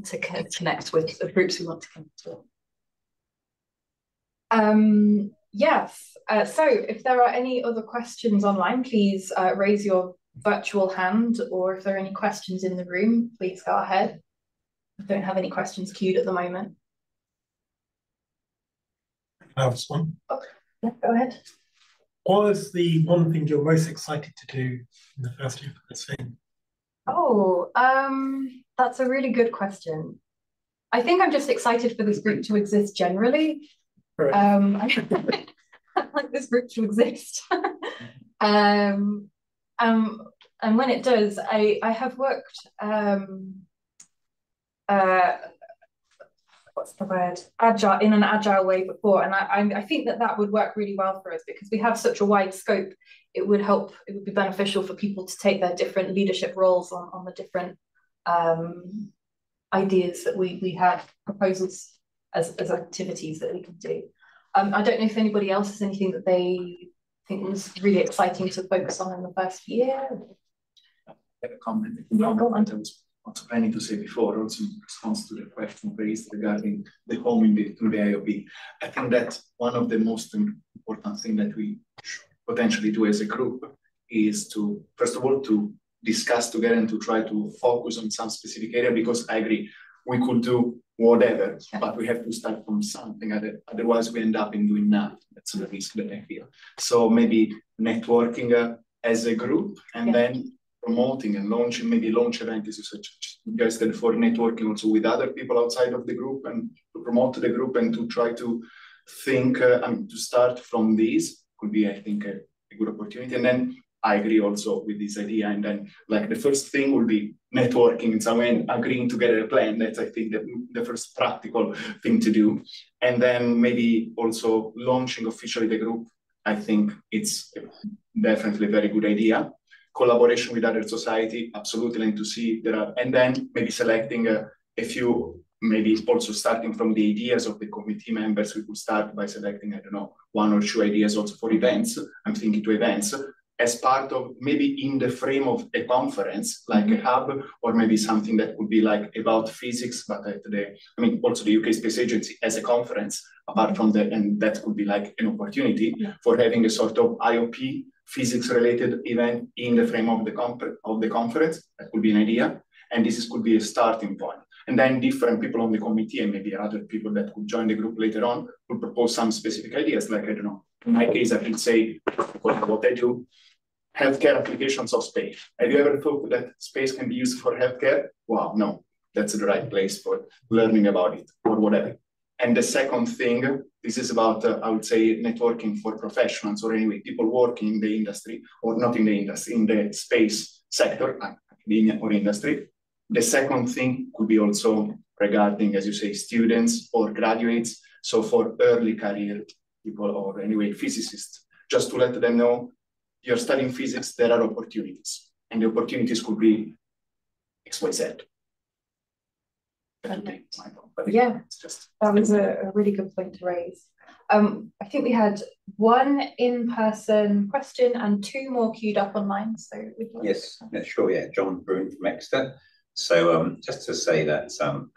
to connect with, the groups we want to connect with. Um, yes, uh, so if there are any other questions online, please uh, raise your virtual hand, or if there are any questions in the room, please go ahead. I don't have any questions queued at the moment. I have one. Okay. Yeah, go ahead. What is the one thing you're most excited to do in the first year of this thing? Oh, um, that's a really good question. I think I'm just excited for this group to exist generally. Right. Um, I like this group to exist. um, um, and when it does, I, I have worked um, uh, what's the word? Agile in an agile way before. And I, I think that that would work really well for us because we have such a wide scope. It would help it would be beneficial for people to take their different leadership roles on, on the different um, ideas that we we have proposals as, as activities that we can do. Um, I don't know if anybody else has anything that they think was really exciting to focus on in the first year a comment. Yeah, go on. I was planning to say before, also in response to the question raised regarding the home in the, in the IOP. I think that one of the most important things that we potentially do as a group is to, first of all, to discuss together and to try to focus on some specific area because I agree, we could do whatever, but we have to start from something. Otherwise, we end up in doing nothing. That's the risk that I feel. So maybe networking uh, as a group and yeah. then promoting and launching, maybe launch event is suggested for networking also with other people outside of the group and to promote the group and to try to think, uh, I mean, to start from these could be, I think, a, a, good opportunity. And then I agree also with this idea. And then, like, the first thing will be networking in some way and agreeing together a plan. That's, I think, the, the first practical thing to do. And then maybe also launching officially the group. I think it's definitely a very good idea collaboration with other society, absolutely, and to see there are, and then maybe selecting a, a few, maybe also starting from the ideas of the committee members, we could start by selecting, I don't know, one or two ideas also for events. I'm thinking to events as part of maybe in the frame of a conference, like a mm-hmm. hub, or maybe something that would be like about physics, but at the, I mean, also the UK Space Agency as a conference, apart from that, and that could be like an opportunity yeah. for having a sort of IOP physics related event in the frame of the, of the conference. That could be an idea. And this is, could be a starting point. And then different people on the committee and maybe other people that could join the group later on would propose some specific ideas. Like, I don't know, in my case, I could say, what I do, healthcare applications of space. Have you ever thought that space can be used for healthcare? Wow, no, that's the right place for learning about it or whatever. And the second thing, this is about, uh, I would say, networking for professionals or anyway, people working in the industry or not in the industry, in the space sector, academia or industry. The second thing could be also regarding, as you say, students or graduates. So for early career people or anyway, physicists, just to let them know, you're studying physics, there are opportunities. And the opportunities could be X, Y, Z. Yeah, that was a, a, really good point to raise. Um, I think we had one in-person question and two more queued up online. So yes, yeah, sure, yeah, John Broom from Exeter. So um, just to say that um,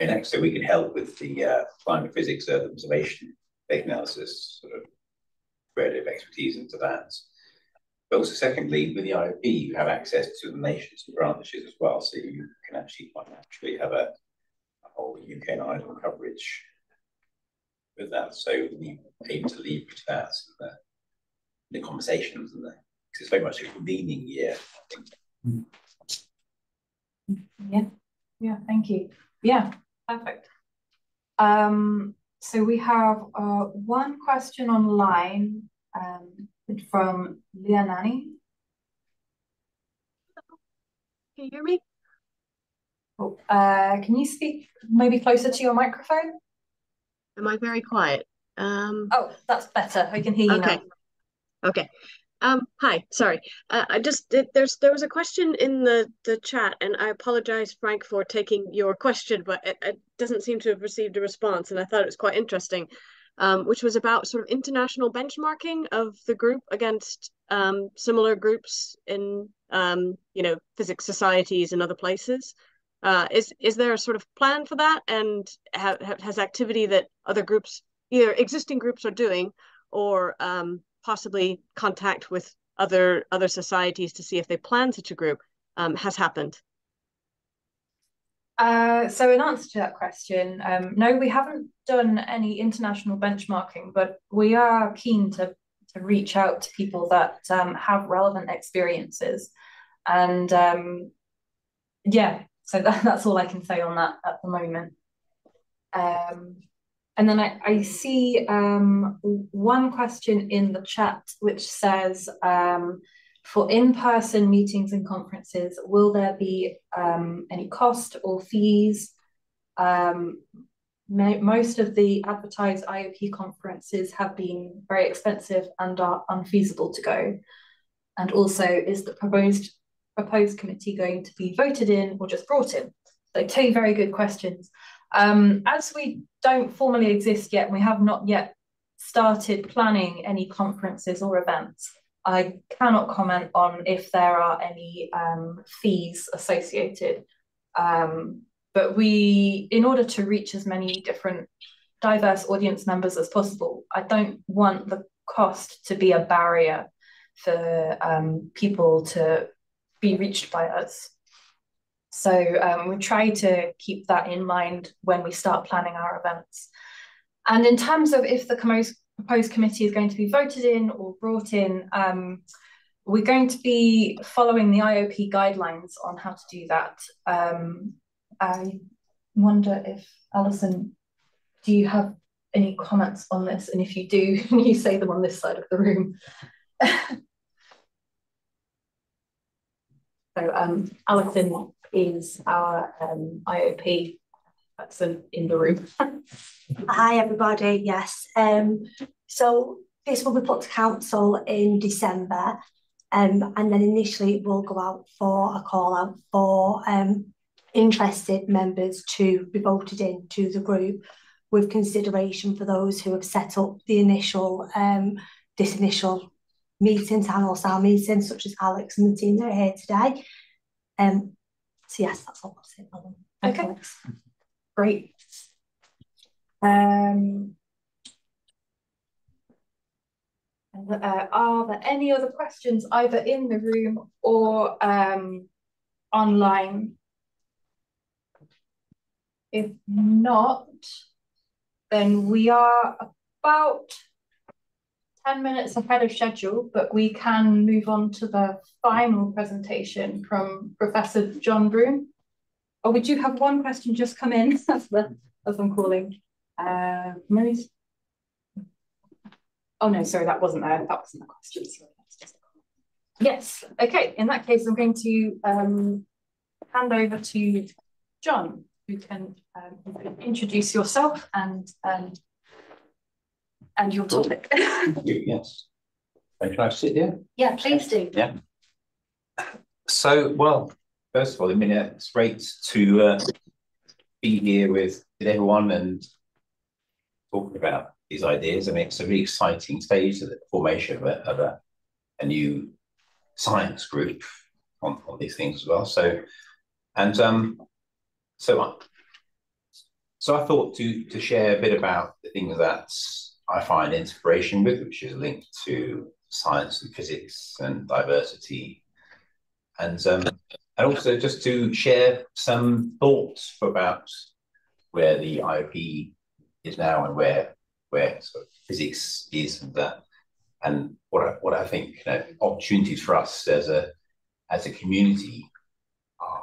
in Exeter we can help with the uh, climate physics Earth observation data analysis sort of creative expertise into that. But also, secondly, with the IOP, you have access to the nations and branches as well, so you can actually quite naturally have a whole UK and Ireland coverage with that. So we aim to leverage that. in the conversations and the, because it's very much a convening year, think. Yeah, yeah, thank you. Yeah, perfect. Um, so we have uh, one question online um, from Leah Nani. Can you hear me? Oh, uh, can you speak maybe closer to your microphone? Am I very quiet? Um, oh, that's better. I can hear you okay. now. Okay. Um, hi, sorry. Uh, I just there's there was a question in the the chat, and I apologize, Frank, for taking your question, but it, it doesn't seem to have received a response, and I thought it was quite interesting, um, which was about sort of international benchmarking of the group against um, similar groups in um, you know physics societies and other places. Uh, is is there a sort of plan for that, and ha has activity that other groups, either existing groups, are doing, or um, possibly contact with other other societies to see if they plan such a group um, has happened? Uh, so in answer to that question, um, no, we haven't done any international benchmarking, but we are keen to to reach out to people that um, have relevant experiences, and um, yeah, so that, that's all I can say on that at the moment. Um, and then I, I see um, one question in the chat which says, um, for in-person meetings and conferences, will there be um, any cost or fees? Um, most of the advertised IOP conferences have been very expensive and are unfeasible to go. And also, is the proposed proposed committee going to be voted in or just brought in? So two very good questions. Um, as we don't formally exist yet, we have not yet started planning any conferences or events. I cannot comment on if there are any um, fees associated. Um, but we, in order to reach as many different diverse audience members as possible, I don't want the cost to be a barrier for um, people to be reached by us. So um, we try to keep that in mind when we start planning our events. And in terms of if the proposed committee is going to be voted in or brought in, um, we're going to be following the IOP guidelines on how to do that. Um, I wonder if, Alison, do you have any comments on this? And if you do, can you say them on this side of the room. so um, Alison is our um, IOP person in the room. Hi, everybody. Yes. Um, so this will be put to council in December. Um, and then initially it will go out for a call out for um, interested members to be voted in to the group with consideration for those who have set up the initial um, this initial meeting, town hall style meeting, such as Alex and the team that are here today. Um, so yes, that's all I'll say. Okay, great. Um, uh, are there any other questions either in the room or um, online? If not, then we are about 10 minutes ahead of schedule, but we can move on to the final presentation from Professor John Broom. Oh, we do have one question just come in as, the, as I'm calling. Uh, Mary's. Oh no, sorry, that wasn't there. That wasn't the question. Sorry, yes, okay. In that case, I'm going to um, hand over to John, who can um, introduce yourself and um, and your topic. yes. Can I sit here? Yeah, please do. Yeah. So, well, first of all, I mean, it's great to uh, be here with, with everyone and talking about these ideas. I mean, it's a really exciting stage of the formation of a, of a, a new science group on, on these things as well. So, and um, so on. So I thought to to share a bit about the things that I find inspiration with, which is linked to science and physics and diversity. And, um, and also just to share some thoughts about where the IOP is now and where where sort of physics is and that. and what I, what I think you know, opportunities for us as a as a community are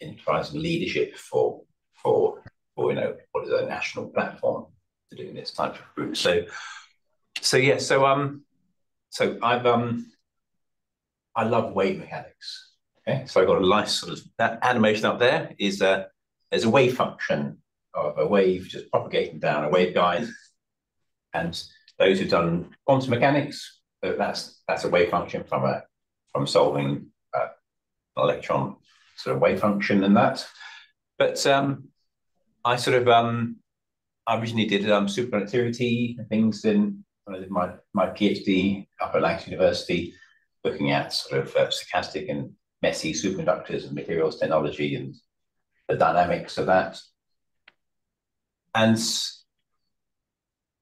in providing leadership for for for you know what is a national platform to do this type of group. So so yeah, so um so I've um I love wave mechanics. Okay, so I've got a nice sort of that animation up there is a there's a wave function of a wave just propagating down a waveguide, and those who've done quantum mechanics, that's that's a wave function from a from solving uh, an electron sort of wave function and that. But um, I sort of um, I originally did um, superconductivity things in when I did my my PhD up at Lancaster University, looking at sort of uh, stochastic and messy superconductors and materials technology and the dynamics of that. And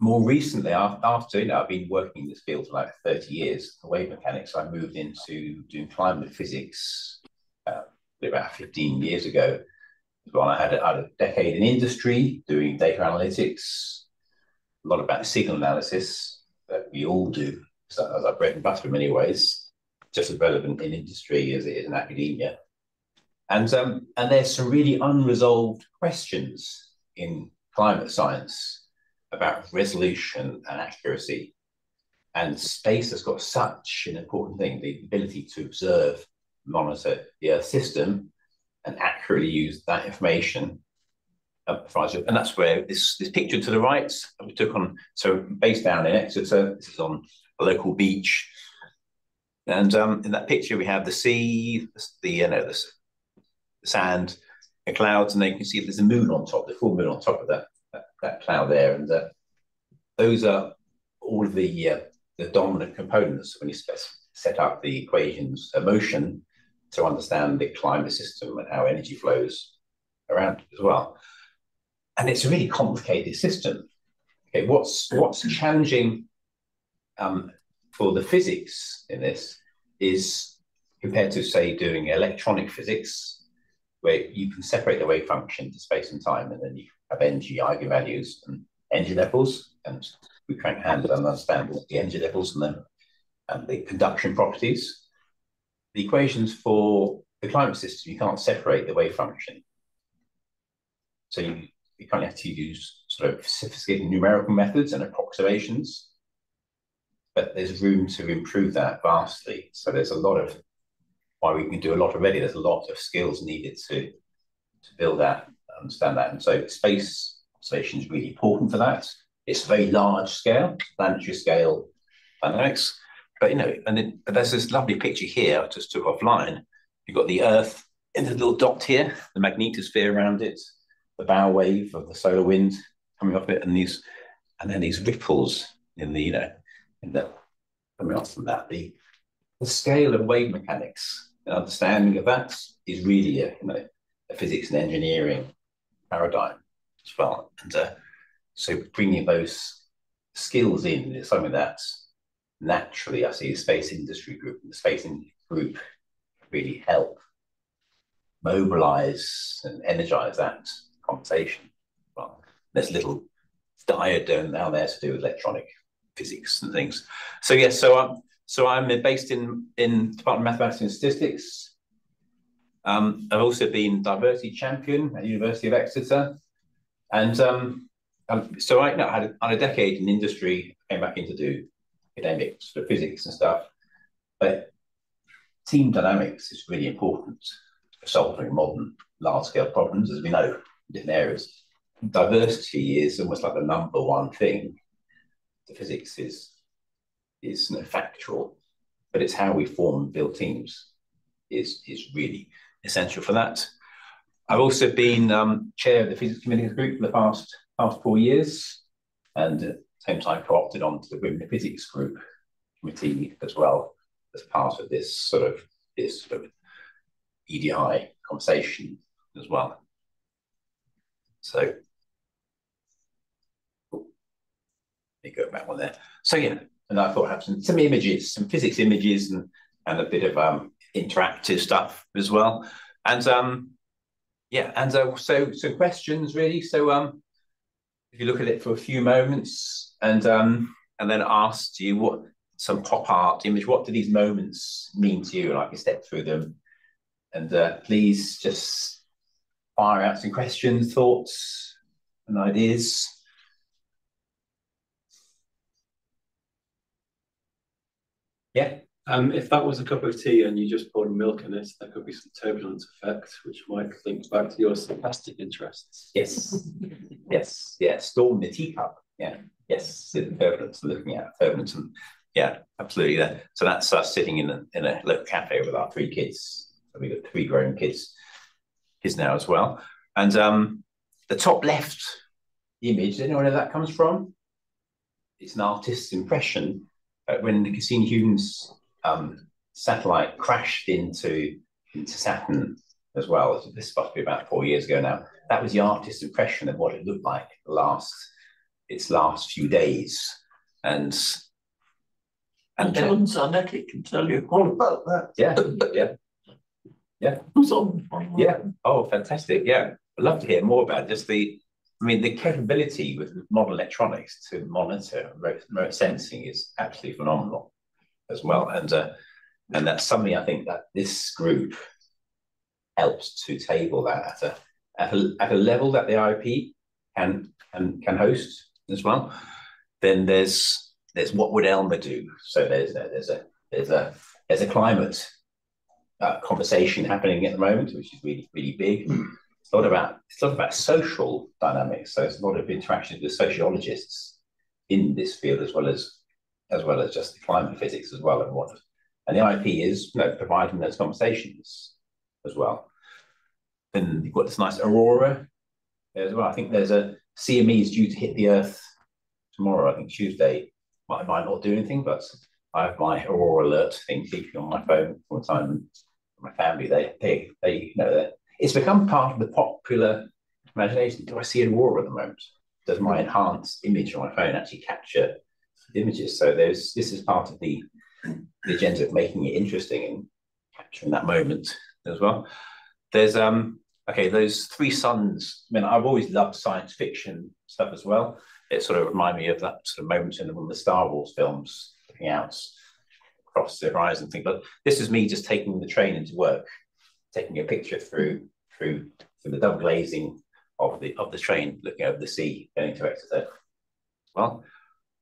more recently, after you know, I've been working in this field for like 30 years, wave mechanics, I moved into doing climate physics uh, about 15 years ago. Well, I had a, had a decade in industry doing data analytics, a lot about signal analysis that we all do. So as our bread and butter in many ways, just as relevant in industry as it is in academia. And um, and there's some really unresolved questions in climate science about resolution and accuracy. And space has got such an important thing, the ability to observe, monitor the Earth system and accurately use that information. Uh, and that's where this, this picture to the right we took on, so based down in Exeter, this is on a local beach. And um, in that picture, we have the sea, the, you know, the, sand, the clouds, and then you can see there's a moon on top, the full moon on top of that that, that cloud there. And uh, those are all of the, uh, the dominant components when you set up the equations of motion to understand the climate system and how energy flows around as well. And it's a really complicated system. Okay, what's what's challenging um, for the physics in this is compared to say doing electronic physics, where you can separate the wave function to space and time, and then you have energy eigenvalues and energy levels, and we crank hands and understand what the energy levels and then and the conduction properties. The equations for the climate system, you can't separate the wave function. So you, you kind of have to use sort of sophisticated numerical methods and approximations, but there's room to improve that vastly. So there's a lot of, why we can do a lot already, there's a lot of skills needed to, to build that understand that. And so space station is really important for that. It's very large scale, planetary scale dynamics. But you know, and then there's this lovely picture here I just took offline. You've got the Earth in the little dot here, the magnetosphere around it, the bow wave of the solar wind coming off it, and these, and then these ripples in the, you know, in coming off from that. The the scale of wave mechanics and understanding of that is really a, you know, a physics and engineering paradigm as well. And uh, so bringing those skills in is something that naturally I see the space industry group and the space industry group really help mobilize and energize that conversation. Well, there's little diagram down there to do with electronic physics and things. So yes, so I'm so I'm based in in Department of Mathematics and Statistics um, I've also been diversity champion at University of Exeter. And um, um, so I, I had, a, had a decade in industry, came back in to do academics for physics and stuff. But team dynamics is really important for solving modern large scale problems, as we know in different areas. Diversity is almost like the number one thing. The physics is is you know, factual, but it's how we form and build teams is is really essential for that. I've also been um, chair of the physics committee group for the past past four years, and at the same time co-opted onto the women in physics group committee as well as part of this sort of this sort of EDI conversation as well. So let go back one there. So yeah, and I thought I'd have some, some images, some physics images and, and a bit of um, interactive stuff as well. And um, yeah, and uh, so so questions really. So um, if you look at it for a few moments and um, and then asked you what some pop art image. What do these moments mean to you? And I can step through them. And uh, please just fire out some questions, thoughts, and ideas. Yeah. Um, if that was a cup of tea and you just poured milk in it, there could be some turbulence effect, which might link back to your stochastic interests. Yes. yes. Yeah. Storm the teacup. Yeah. Yes. Turbulence. Looking at turbulence and yeah, absolutely. Yeah. So that's us sitting in a in a little cafe with our three kids. We've got three grown kids, kids now as well. And um, the top left image, anyone know where that comes from? It's an artist's impression when the Cassini-Huygens um, satellite crashed into, into Saturn as well. This must be about four years ago now. That was the artist's impression of what it looked like the last its last few days. And and John Zarnecki can tell you all about that. Yeah, yeah. Yeah. Yeah. Oh, fantastic. Yeah. I'd love to hear more about just the I mean, the capability with modern electronics to monitor remote, remote sensing is absolutely phenomenal as well. And uh, and that's something I think that this group helps to table that at a at a, at a level that the IOP can can can host as well. Then there's there's what would Elma do? So there's a, there's a there's a there's a climate uh, conversation happening at the moment, which is really really big. It's a lot about it's a lot about social dynamics. So it's a lot of interaction with sociologists in this field as well as as well as just the climate physics as well and what and the IOP is you know, providing those conversations as well. Then you've got this nice aurora as well. I think there's a CME is due to hit the Earth tomorrow. I think Tuesday. I might not do anything, but I have my aurora alert thing keeping on my phone all the time. My family, they they they you know it's become part of the popular imagination. Do I see an aurora at the moment? Does my enhanced image on my phone actually capture images? So there's this is part of the, the agenda of making it interesting and capturing that moment as well. There's um okay, those three suns. I mean, I've always loved science fiction stuff as well. It sort of reminded me of that sort of moment in one of the Star Wars films, looking out across the horizon thing. But this is me just taking the train into work taking a picture through through through the double glazing of the of the train, looking over the sea, going to Exeter. Well,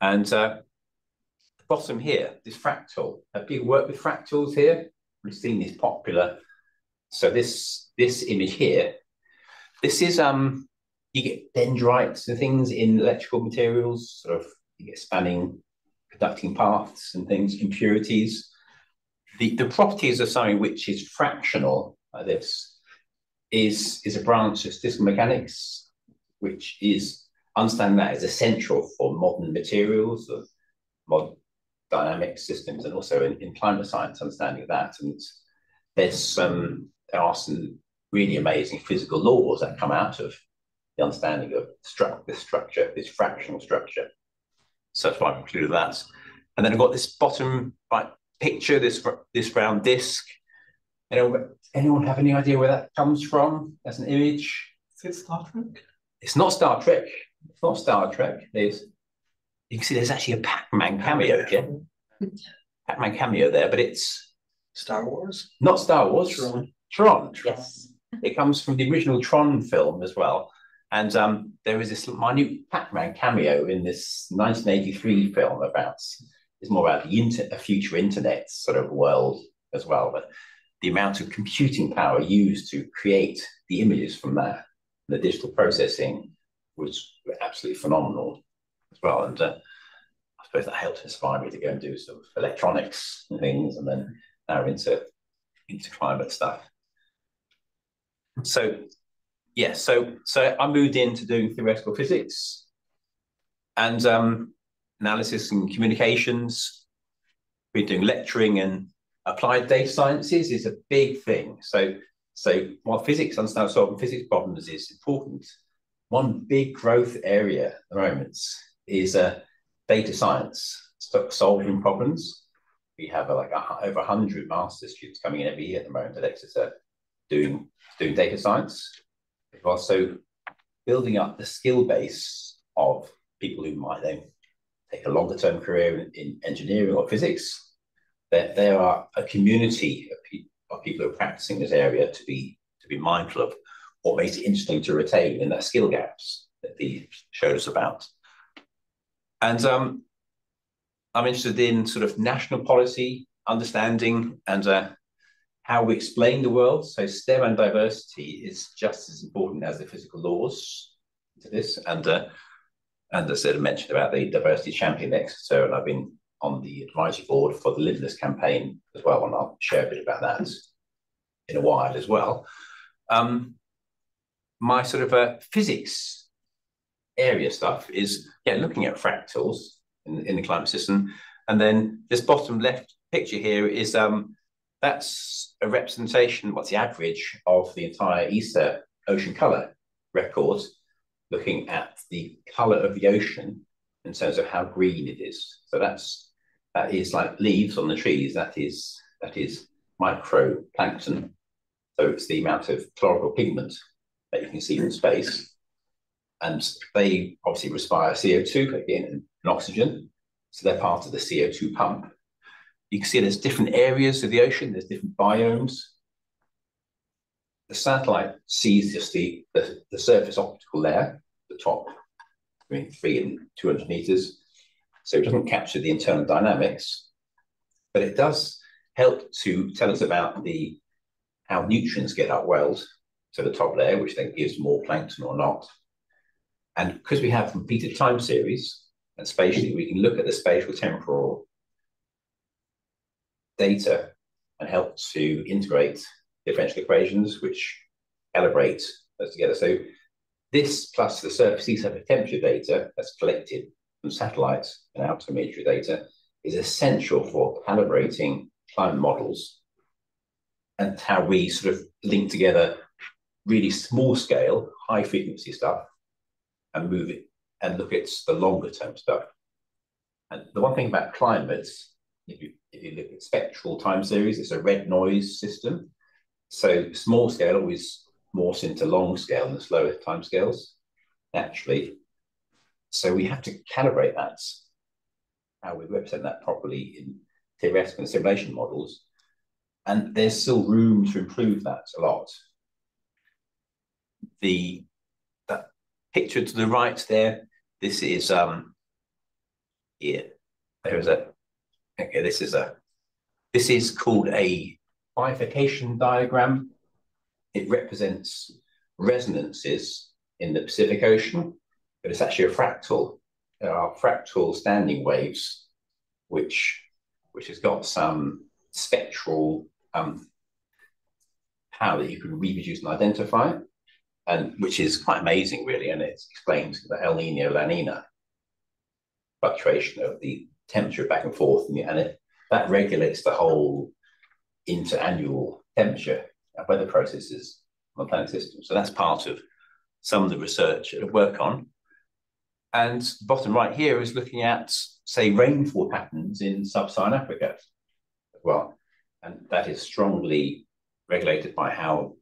and uh, the bottom here, this fractal. Have people worked with fractals here? We've seen this popular. So this this image here, this is um you get dendrites and things in electrical materials, sort of you get spanning conducting paths and things, impurities. The, the properties of something which is fractional like this is, is a branch of statistical mechanics, which is understanding that is essential for modern materials, of modern dynamic systems, and also in, in climate science, understanding of that. And there's some, there are some really amazing physical laws that come out of the understanding of stru this structure, this fractional structure. So that's why I've included that. And then I've got this bottom right picture, this this round disc, Anyone, anyone have any idea where that comes from as an image? Is it Star Trek? It's not Star Trek. It's not Star Trek. There's, you can see there's actually a Pac-Man cameo here. Pac-Man cameo there, but it's Star Wars. Not Star Wars. Tron. Tron. Yes. It comes from the original Tron film as well. And um, there is this minute Pac-Man cameo in this 1983 film about it's more about the inter- a future internet sort of world as well. But the amount of computing power used to create the images from that, the digital processing was absolutely phenomenal as well. And uh, I suppose that helped inspire me to go and do some electronics and things, and then now into into climate stuff. So, yeah, so so I moved into doing theoretical physics and um, analysis and communications. We're doing lecturing and applied data sciences is a big thing. So, so while physics, understanding solving physics problems is important, one big growth area at the moment is uh, data science, solving problems. We have uh, like a, over 100 master's students coming in every year at the moment at Exeter doing, doing data science. We're also building up the skill base of people who might then take a longer term career in, in engineering or physics, there, there are a community of, pe of people who are practicing this area to be to be mindful of what makes it interesting to retain in that skill gaps that the showed us about. And um, I'm interested in sort of national policy, understanding, and uh, how we explain the world. So STEM and diversity is just as important as the physical laws to this. And uh, and I said I mentioned about the diversity champion Exeter, and I've been on the advisory board for the Limitless campaign as well, and I'll share a bit about that in a while as well. Um, my sort of uh, physics area stuff is yeah looking at fractals in, in the climate system, and then this bottom left picture here is um that's a representation. What's the average of the entire ESA ocean color record, looking at the color of the ocean in terms of how green it is. So that's that is like leaves on the trees. That is that is microplankton. So it's the amount of chlorophyll pigment that you can see in space. And they obviously respire CO2 again and oxygen. So they're part of the CO2 pump. You can see there's different areas of the ocean, there's different biomes. The satellite sees just the, the, the surface optical layer, the top between three and 200 meters. So it doesn't capture the internal dynamics, but it does help to tell us about the how nutrients get upwelled to the top layer, which then gives more plankton or not. And because we have repeated time series, and spatially, we can look at the spatial temporal data and help to integrate differential equations, which calibrate those together. So this plus the surface sea surface temperature data that's collected from satellites and altimetry data is essential for calibrating climate models and how we sort of link together really small scale, high frequency stuff and move it and look at the longer term stuff. And the one thing about climates, if you, if you look at spectral time series, it's a red noise system. So small scale always morphs into long scale and the slower time scales, naturally. So we have to calibrate that, how we represent that properly in theoretical and simulation models. And there's still room to improve that a lot. The that picture to the right there, this is um here. There is a okay, this is a this is called a bifurcation diagram. It represents resonances in the Pacific Ocean, but it's actually a fractal. There are fractal standing waves, which which has got some spectral um, power that you can reproduce and identify, and which is quite amazing, really, and it explains the El Nino La Nina fluctuation of the temperature back and forth, and, it, that regulates the whole interannual temperature weather processes on the planet system. So that's part of some of the research that I work on. And bottom right here is looking at, say, rainfall patterns in sub-Saharan Africa as well. And that is strongly regulated by how,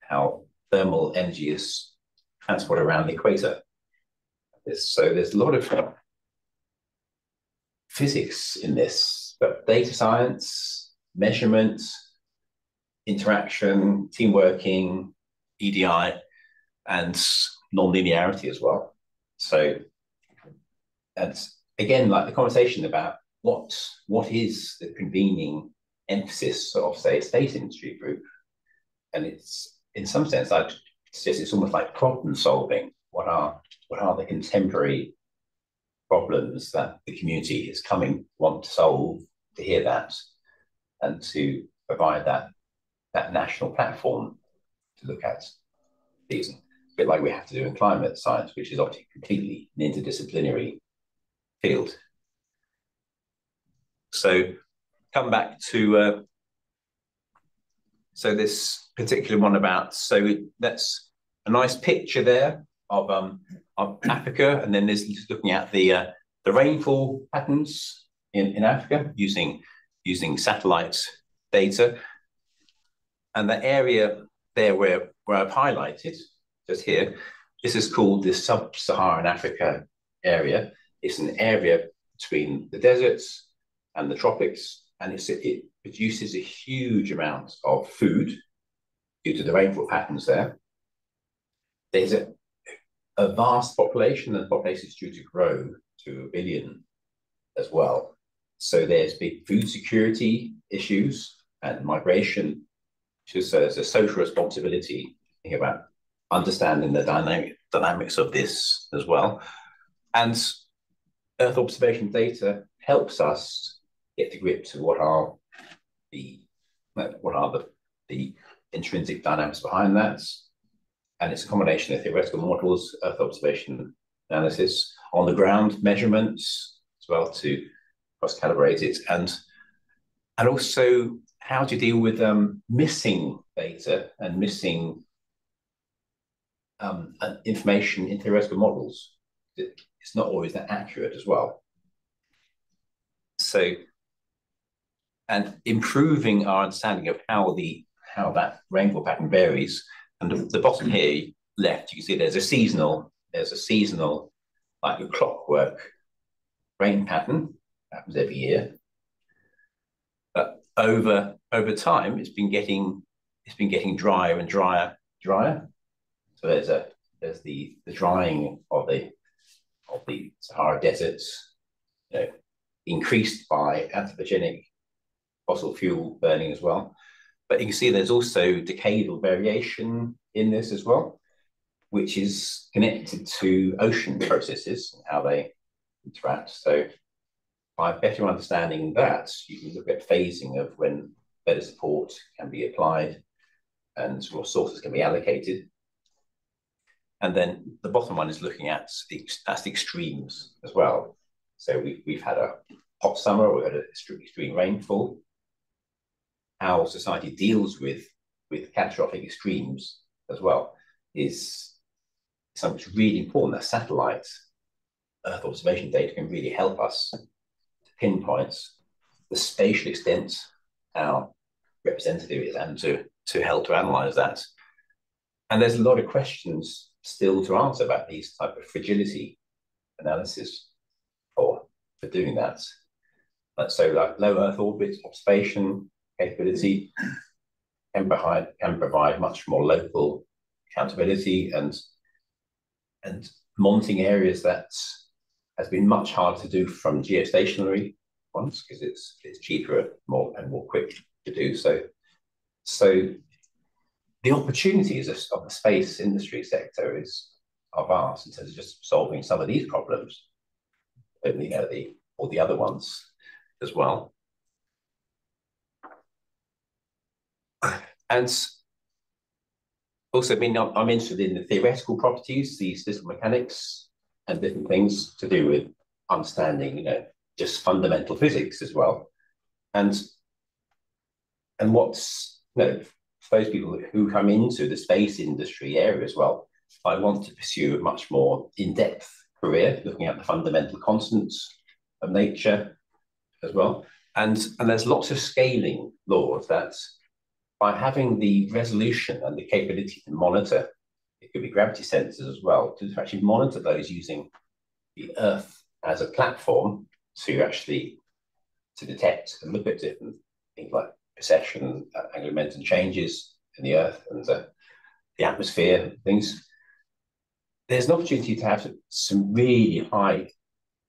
how thermal energy is transported around the equator. So there's a lot of physics in this, but data science, measurement, interaction, team working, EDI, and non-linearity as well. So, and again, like the conversation about what what is the convening emphasis of say a space industry group, and it's in some sense I'd suggest it's almost like problem solving. What are what are the contemporary problems that the community is coming want to solve to hear that and to provide that that national platform to look at these. A bit like we have to do in climate science, which is obviously completely an interdisciplinary field. So come back to uh, so this particular one about so that's a nice picture there of um of Africa, and then there's looking at the uh, the rainfall patterns in, in Africa using using satellite data, and the area there where where I've highlighted just here, this is called the sub-Saharan Africa area. It's an area between the deserts and the tropics, and it produces a huge amount of food due to the rainfall patterns there. There's a, a vast population, and the population is due to grow to a billion as well. So there's big food security issues and migration. Just as uh, a social responsibility, think about understanding the dynamic dynamics of this as well. And Earth observation data helps us get to grips with what are the what are the, the intrinsic dynamics behind that. And it's a combination of theoretical models, Earth observation analysis, on the ground measurements as well to cross-calibrate it, and and also how to deal with um, missing data and missing um, information in theoretical models. It's not always that accurate as well. So, and improving our understanding of how the how that rainfall pattern varies. And the, the bottom here left, you can see there's a seasonal, there's a seasonal, like a clockwork rain pattern happens every year. But over over time, it's been getting it's been getting drier and drier, drier. So there's a there's the the drying of the of the Sahara deserts, you know, increased by anthropogenic fossil fuel burning as well. But you can see there's also decadal variation in this as well, which is connected to ocean processes and how they interact. So by better understanding that, you can look at phasing of when better support can be applied and resources can be allocated. And then the bottom one is looking at the, at extremes as well. So we've, we've had a hot summer, we've had a extreme, rainfall. How society deals with, with catastrophic extremes as well is something that's really important. That satellite Earth observation data can really help us pinpoints the spatial extent, how representative is and to, to help to analyze that. And there's a lot of questions still to answer about these type of fragility analysis for, for doing that. So like low Earth orbit observation capability can provide, can provide much more local accountability and and monitoring areas that has been much harder to do from geostationary ones because it's it's cheaper more and more quick to do so. So the opportunities of, of the space industry sector is are vast in terms of just solving some of these problems, you know the or the other ones as well. And also, I mean, I'm, I'm interested in the theoretical properties, the physical mechanics, and different things to do with understanding, you know, just fundamental physics as well. And and what's you know, those people who come into the space industry area as well, I want to pursue a much more in-depth career, looking at the fundamental constants of nature as well. And, and there's lots of scaling laws that by having the resolution and the capability to monitor it could be gravity sensors as well, to actually monitor those using the Earth as a platform to actually to detect and look at different things like precession, uh, angular momentum changes in the Earth and uh, the atmosphere, things. There's an opportunity to have some really high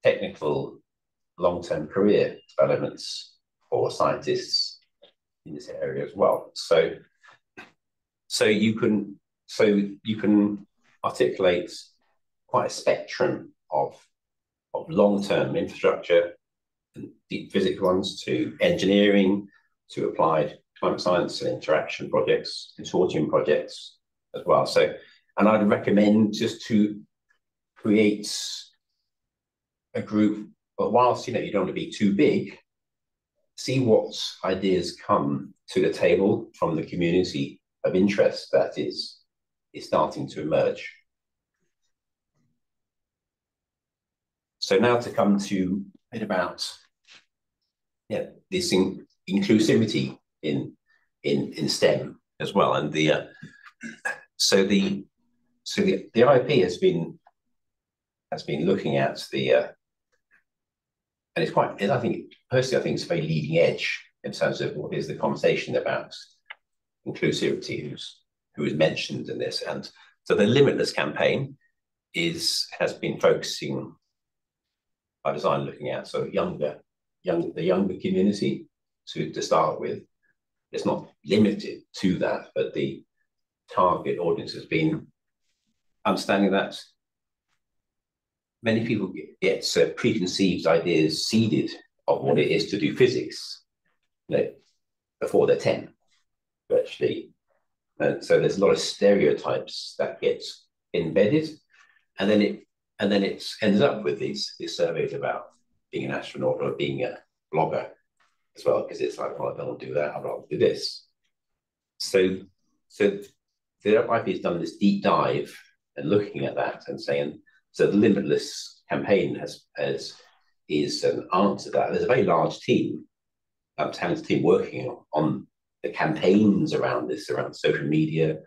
technical long-term career developments for scientists in this area as well. So, so you can so you can articulate quite a spectrum of, of long-term infrastructure deep physics ones to engineering, to applied climate science and interaction projects, consortium projects as well. So, and I'd recommend just to create a group, but whilst you know you don't want to be too big, see what ideas come to the table from the community of interest that is is starting to emerge. So now to come to a bit about yeah, this in, inclusivity in, in, in STEM as well. And the uh, so the so the, the IOP has been has been looking at the uh, and it's quite, I think, personally, I think it's very leading edge in terms of what is the conversation about inclusivity who's, who is mentioned in this. And so the Limitless campaign is has been focusing by design looking at so younger, young the younger community to, to start with. It's not limited to that, but the target audience has been understanding that many people get, uh, preconceived ideas seeded of what it is to do physics you know, before they're 10, virtually. And so there's a lot of stereotypes that get embedded, and then it and then it ends up with these these surveys about being an astronaut or being a blogger as well, because it's like, well, I don't do that, I'd rather do this. So so the IOP has done this deep dive and looking at that and saying, so the Limitless campaign has, has is an answer to that. There's a very large team, um, talent team working on the campaigns around this, around social media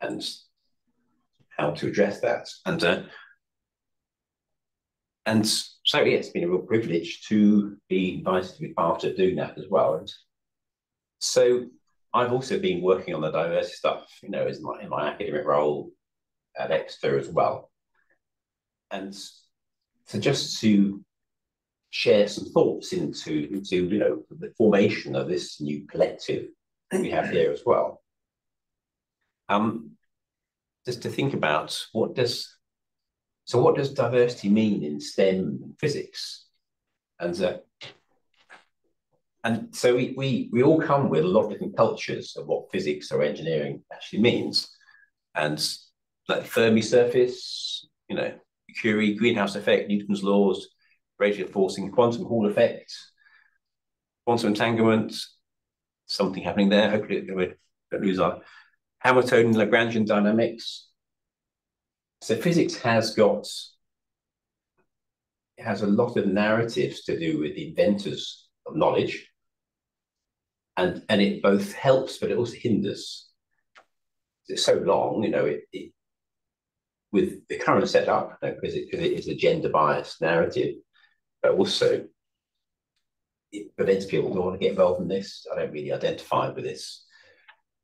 and how to address that. And uh, and so yeah, it's been a real privilege to be invited to be part of doing that as well. And so I've also been working on the diversity stuff, you know, as my in my academic role at Exeter as well. And so just to share some thoughts into, into you know, the formation of this new collective we have here as well. Um, just to think about what does so what does diversity mean in STEM physics? And uh, and so we, we, we all come with a lot of different cultures of what physics or engineering actually means. And like Fermi surface, you know, Curie, greenhouse effect, Newton's laws, radiative forcing, quantum Hall effect, quantum entanglement, something happening there. Hopefully we don't lose our Hamiltonian Lagrangian dynamics. So physics has got, it has a lot of narratives to do with the inventors of knowledge and and it both helps but it also hinders. It's so long, you know, it, it with the current setup because it, it is a gender biased narrative, but also it prevents people who want to get involved in this. I don't really identify with this.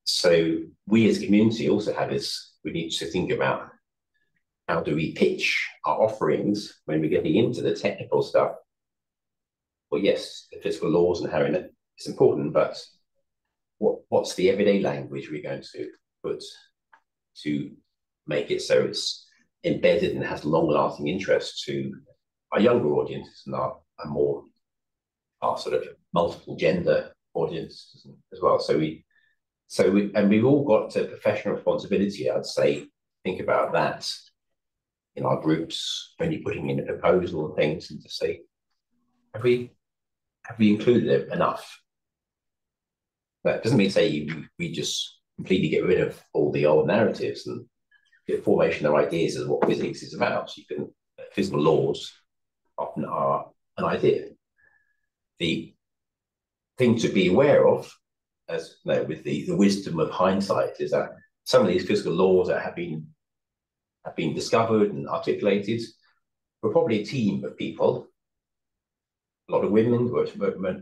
So we as a community also have this, we need to think about how do we pitch our offerings when we're getting into the technical stuff. Well, yes, the physical laws and how it's important, but what what's the everyday language we're going to put to make it so it's embedded and has long-lasting interest to our younger audiences and our, our more our sort of multiple gender audiences as well. So we so we and we've all got a professional responsibility, I'd say, think about that in our groups when you're putting in a proposal and things and to say, have we have we included it enough? That doesn't mean say we just completely get rid of all the old narratives and the formation of ideas is what physics is about. So You can physical laws often are an idea. The thing to be aware of, as you know, with the, the wisdom of hindsight, is that some of these physical laws that have been have been discovered and articulated were probably a team of people. A lot of women were,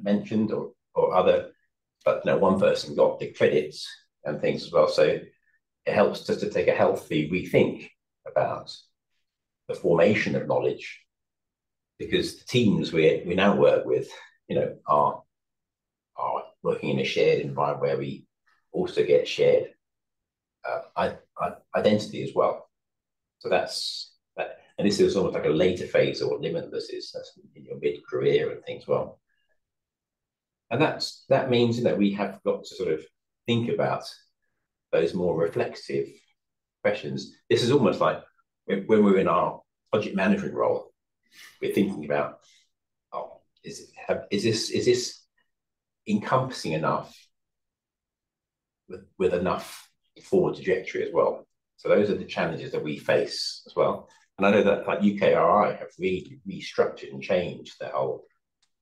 mentioned, or or other but no one person got the credits and things as well. So it helps us to take a healthy rethink about the formation of knowledge because the teams we, we now work with, you know, are are working in a shared environment where we also get shared uh, identity as well. So that's that, and this is almost like a later phase or limitless is. That's in your mid career and things well. And that's that means you know we have got to sort of think about those more reflexive questions. This is almost like when, we're in our project management role, we're thinking about, oh, is is this is this encompassing enough with, with enough forward trajectory as well? So those are the challenges that we face as well. And I know that like UKRI have really restructured and changed their whole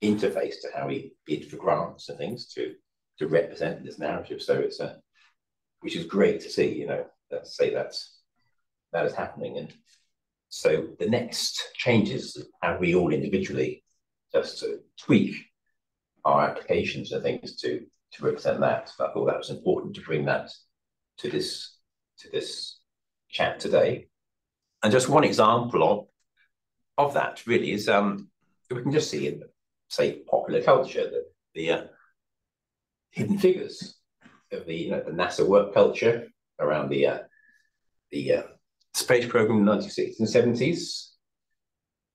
interface to how we bid for grants and things to to represent this narrative. So it's a which is great to see, you know, let's say that's that is happening. And so the next changes how we all individually just to tweak our applications and things to to represent that. So I thought that was important to bring that to this to this chat today. And just one example of of that really is um we can just see in say popular culture that the uh, hidden figures of the you know the NASA work culture around the uh, the uh, space program in the 1960s and 70s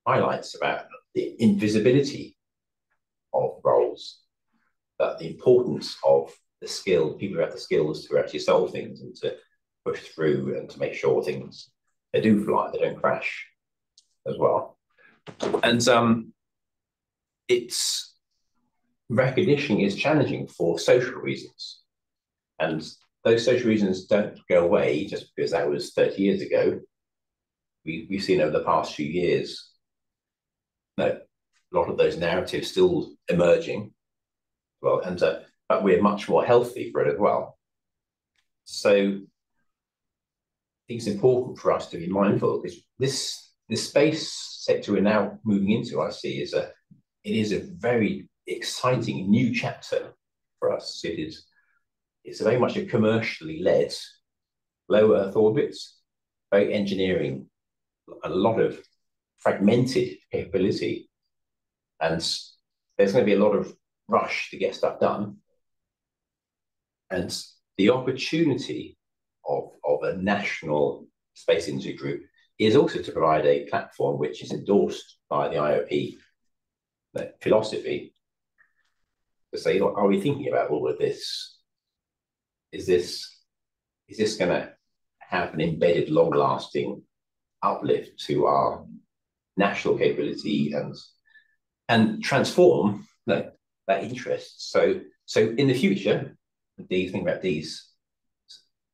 highlights about the invisibility of roles, but the importance of the skill, people who have the skills to actually solve things and to push through and to make sure things they do fly, they don't crash as well. And um, its recognition is challenging for social reasons. And those social reasons don't go away just because that was 30 years ago. We, we've seen over the past few years that a lot of those narratives still emerging. Well, and uh, but we're much more healthy for it as well. So it's important for us to be mindful because this this space sector we're now moving into, I see, is a it is a very exciting new chapter for us. It is it's very much a commercially led low Earth orbits, very engineering, a lot of fragmented capability. And there's going to be a lot of rush to get stuff done. And the opportunity of, of a national space industry group is also to provide a platform which is endorsed by the IOP philosophy to say, are we thinking about all of this is this is this going to have an embedded, long-lasting uplift to our national capability and and transform that, that interest? So so in the future, these think about these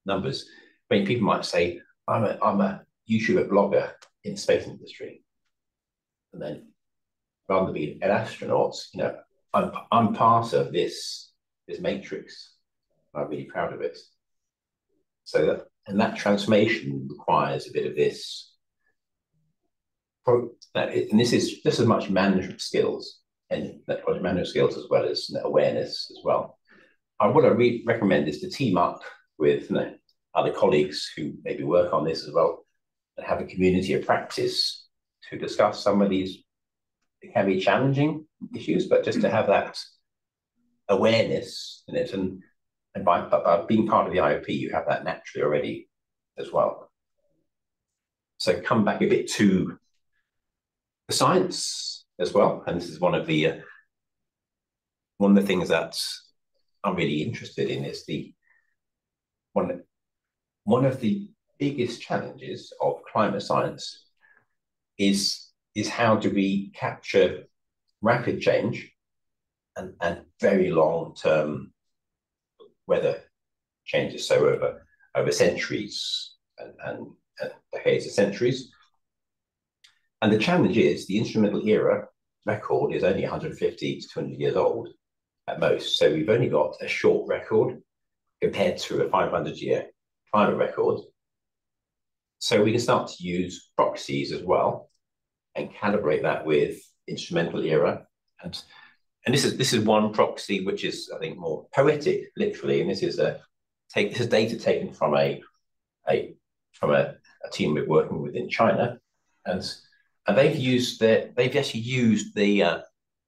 numbers. I mean, people might say, "I'm a I'm a YouTuber blogger in the space industry," and then rather than being an astronaut, you know, I'm I'm part of this this matrix I'm really proud of it. So that, and that transformation requires a bit of this. That and this is just as much management skills and that project management skills as well as awareness as well. I, I re recommend is to team up with you know, other colleagues who maybe work on this as well and have a community of practice to discuss some of these it can be challenging issues, but just to have that awareness in it and and by, by being part of the IOP, you have that naturally already as well. So come back a bit to the science as well. And this is one of the uh, one of the things that I'm really interested in is the one one of the biggest challenges of climate science is is how do we capture rapid change and, and very long term weather changes so over over centuries and, and, and decades of centuries. And the challenge is the instrumental era record is only 150 to 200 years old at most. So we've only got a short record compared to a 500 year climate record. So we can start to use proxies as well and calibrate that with instrumental era. And and this is this is one proxy which is I think more poetic, literally, and this is a take this is data taken from a a from a, a team we're working with in China, and and they've used their they've actually used the uh,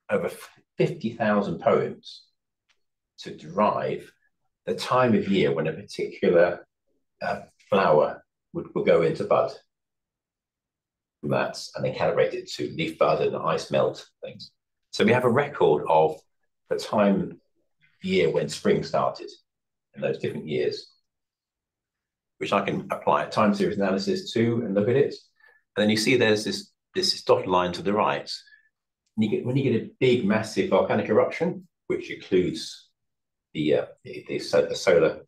over fifty thousand poems to derive the time of year when a particular uh, flower would, would go into bud. And they calibrate it to leaf bud and ice melt things. So we have a record of the time year when spring started in those different years, which I can apply a time series analysis to and look at it. And then you see there's this, this dotted line to the right. You, get, when you get a big, massive volcanic eruption, which includes the, uh, the, the, the solar,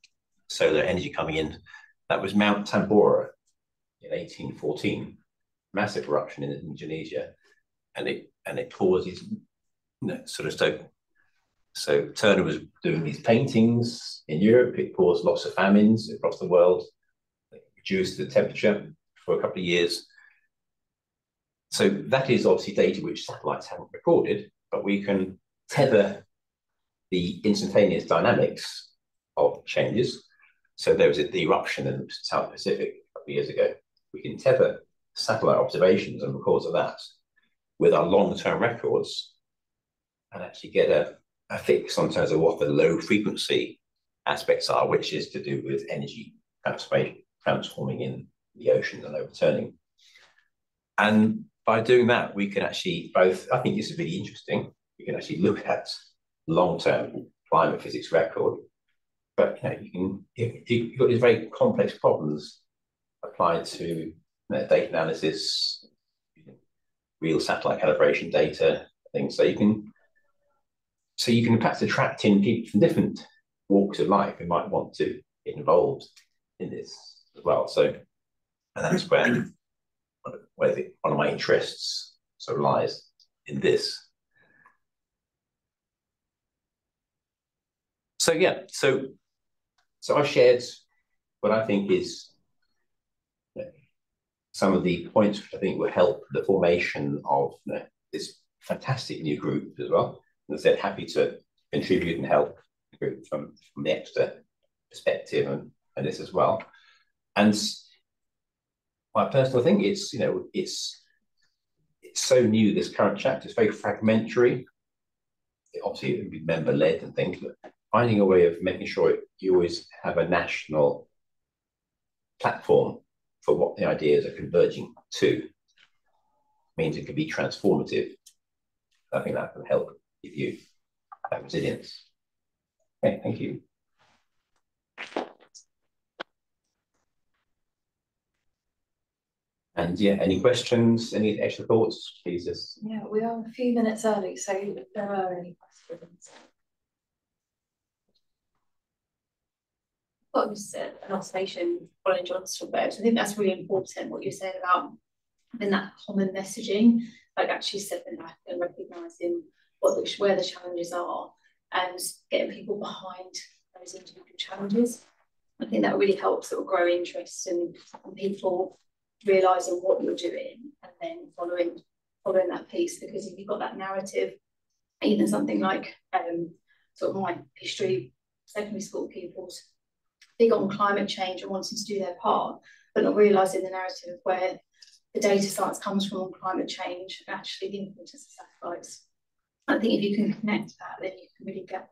solar energy coming in, that was Mount Tambora in 1814, massive eruption in Indonesia. And it, and it causes sort of so so Turner was doing these paintings in Europe. It caused lots of famines across the world. Reduced the temperature for a couple of years. so that is obviously data which satellites haven't recorded, but we can tether the instantaneous dynamics of changes. So there was the eruption in the South Pacific a couple of years ago. We can tether satellite observations and records of that with our long-term records and actually get a, a fix on terms of what the low frequency aspects are, which is to do with energy transformation, transforming in the ocean and overturning. And by doing that, we can actually both, I think this is really interesting, we can actually look at long-term climate physics record, but you know, you can, if you've got these very complex problems applied to you know, data analysis, real satellite calibration data, things, so you can, so you can perhaps attract in people from different walks of life who might want to get involved in this as well. So, and that's where where the, one of my interests sort of lies in this. So yeah, so so I've shared what I think is some of the points which I think will help the formation of you know, this fantastic new group as well. And I said, happy to contribute and help the group from, from the extra perspective and, and this as well. And my personal thing. It's you know it's it's so new. This current chapter is very fragmentary. Obviously, it would be member led and things, but finding a way of making sure you always have a national platform for what the ideas are converging to means it can be transformative. I think that can help give you that resilience. Okay, thank you. And yeah, any questions, any extra thoughts, please just. Yeah, we are a few minutes early, so if there are any questions. Well, just an observation following John's talk about. I think that's really important what you're saying about having that common messaging, like actually stepping back and recognizing what the, where the challenges are and getting people behind those individual challenges. I think that really helps sort of grow interest and, people realizing what you're doing and then following following that piece because if you've got that narrative even something like um, sort of my history secondary school pupils big on climate change and wanting to do their part but not realizing the narrative of where the data science comes from on climate change and actually the importance of satellites I think if you can connect that then you can really get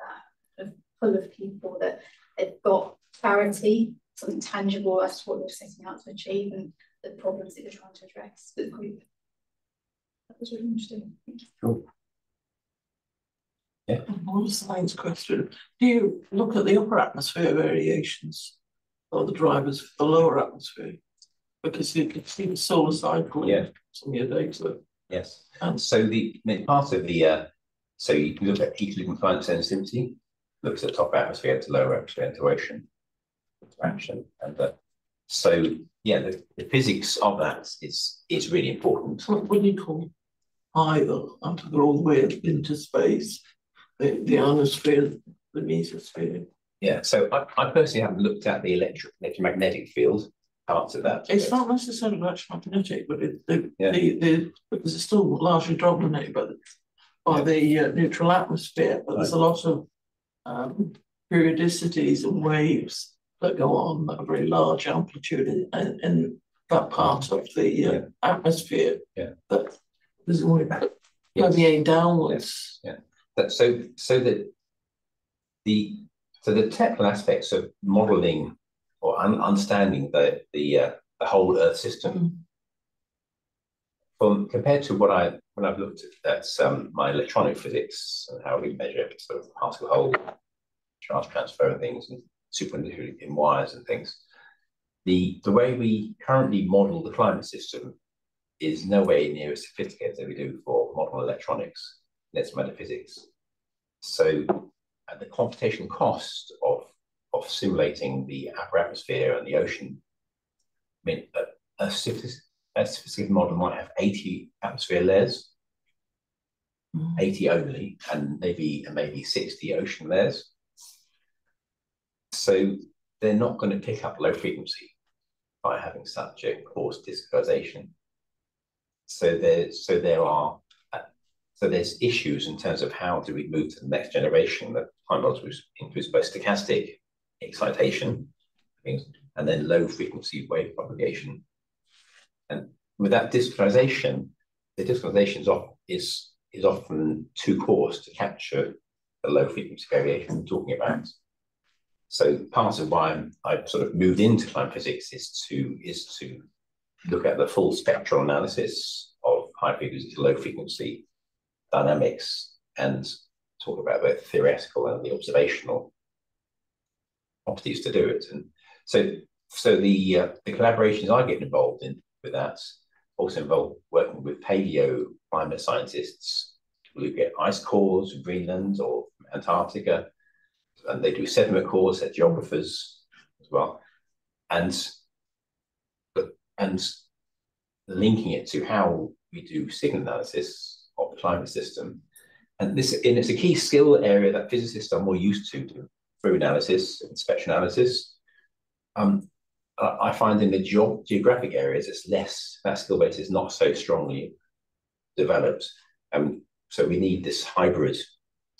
that full of people that they've got clarity something tangible as to what you're setting out to achieve and the problems that you're trying to address the group. That was really interesting. Thank you. Cool. Yeah. One science question. Do you look at the upper atmosphere variations or the drivers for the lower atmosphere? Because you can see the solar cycle yeah. some of your data. Yes. And so the part of the uh, so you can look at equilibrium climate sensitivity, looks at top atmosphere to lower atmosphere to ocean interaction. And uh, so yeah, the, the physics of that is is really important. What, what do you call either under the all the way into space, the, the ionosphere, the mesosphere? Yeah, so I, I personally haven't looked at the electric electromagnetic field parts of that. It's not necessarily electromagnetic, but it, the, yeah. the, the, because it's still largely dominated by the, by yeah. the uh, neutral atmosphere, but right. there's a lot of um, periodicities and waves that go on at a very large amplitude in, in that part of the uh, yeah. atmosphere yeah. that is only permeating downwards. Yeah. That, so so that the so the technical aspects of modeling or un understanding the the uh, the whole Earth system mm. from compared to what I when I've looked at that's um, my electronic physics and how we measure sort of particle hole charge transfer and things and superconductor in wires and things. The, the way we currently model the climate system is nowhere near as sophisticated as we do for modern electronics, that's metaphysics. So at the computational cost of, of simulating the upper atmosphere and the ocean, I mean, a, a, a sophisticated model might have 80 atmosphere layers, mm. 80 only, and maybe and maybe 60 ocean layers. So they're not going to pick up low frequency by having such a coarse discretization. so there, so there are, so there's issues in terms of how do we move to the next generation that time modules includes both stochastic excitation, and then low frequency wave propagation. And with that discretization, the discretization is, is, is often too coarse to capture the low frequency variation we're talking about. So part of why I've sort of moved into climate physics is to is to look at the full spectral analysis of high frequency to low frequency dynamics and talk about both theoretical and the observational properties to do it. And so, so the uh, the collaborations I get involved in with that also involve working with paleo climate scientists who look at ice cores in Greenland or Antarctica, and they do sediment cores, they're geographers as well, and and linking it to how we do signal analysis of the climate system. And this and it's a key skill area that physicists are more used to through analysis and spectral analysis. Um, I find in the ge geographic areas, it's less, that skill base is not so strongly developed. Um, so we need this hybrid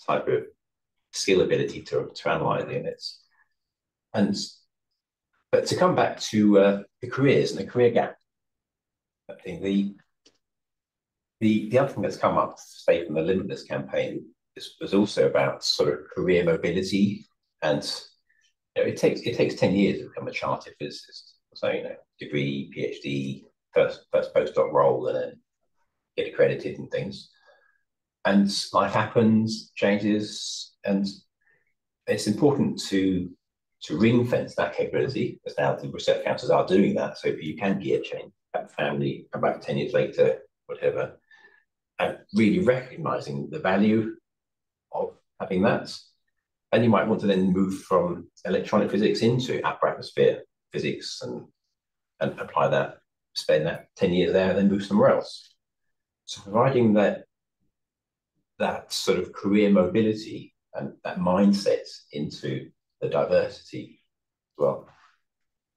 type of skill ability to, to analyze the units. And, but to come back to uh, the careers and the career gap, I think the, the, the other thing that's come up, say from the Limitless campaign, is, was also about sort of career mobility and you know, it takes it takes 10 years to become a chartered physicist. So, you know, degree, PhD, first first postdoc role, and then get accredited and things. And life happens, changes, and it's important to to ring fence that capability, as now the research councils are doing that. So you can gear change, that family, back 10 years later, whatever, and really recognizing the value of having that and you might want to then move from electronic physics into upper atmosphere physics and, and apply that, spend that 10 years there, and then move somewhere else. So providing that that sort of career mobility and that mindset into the diversity as well.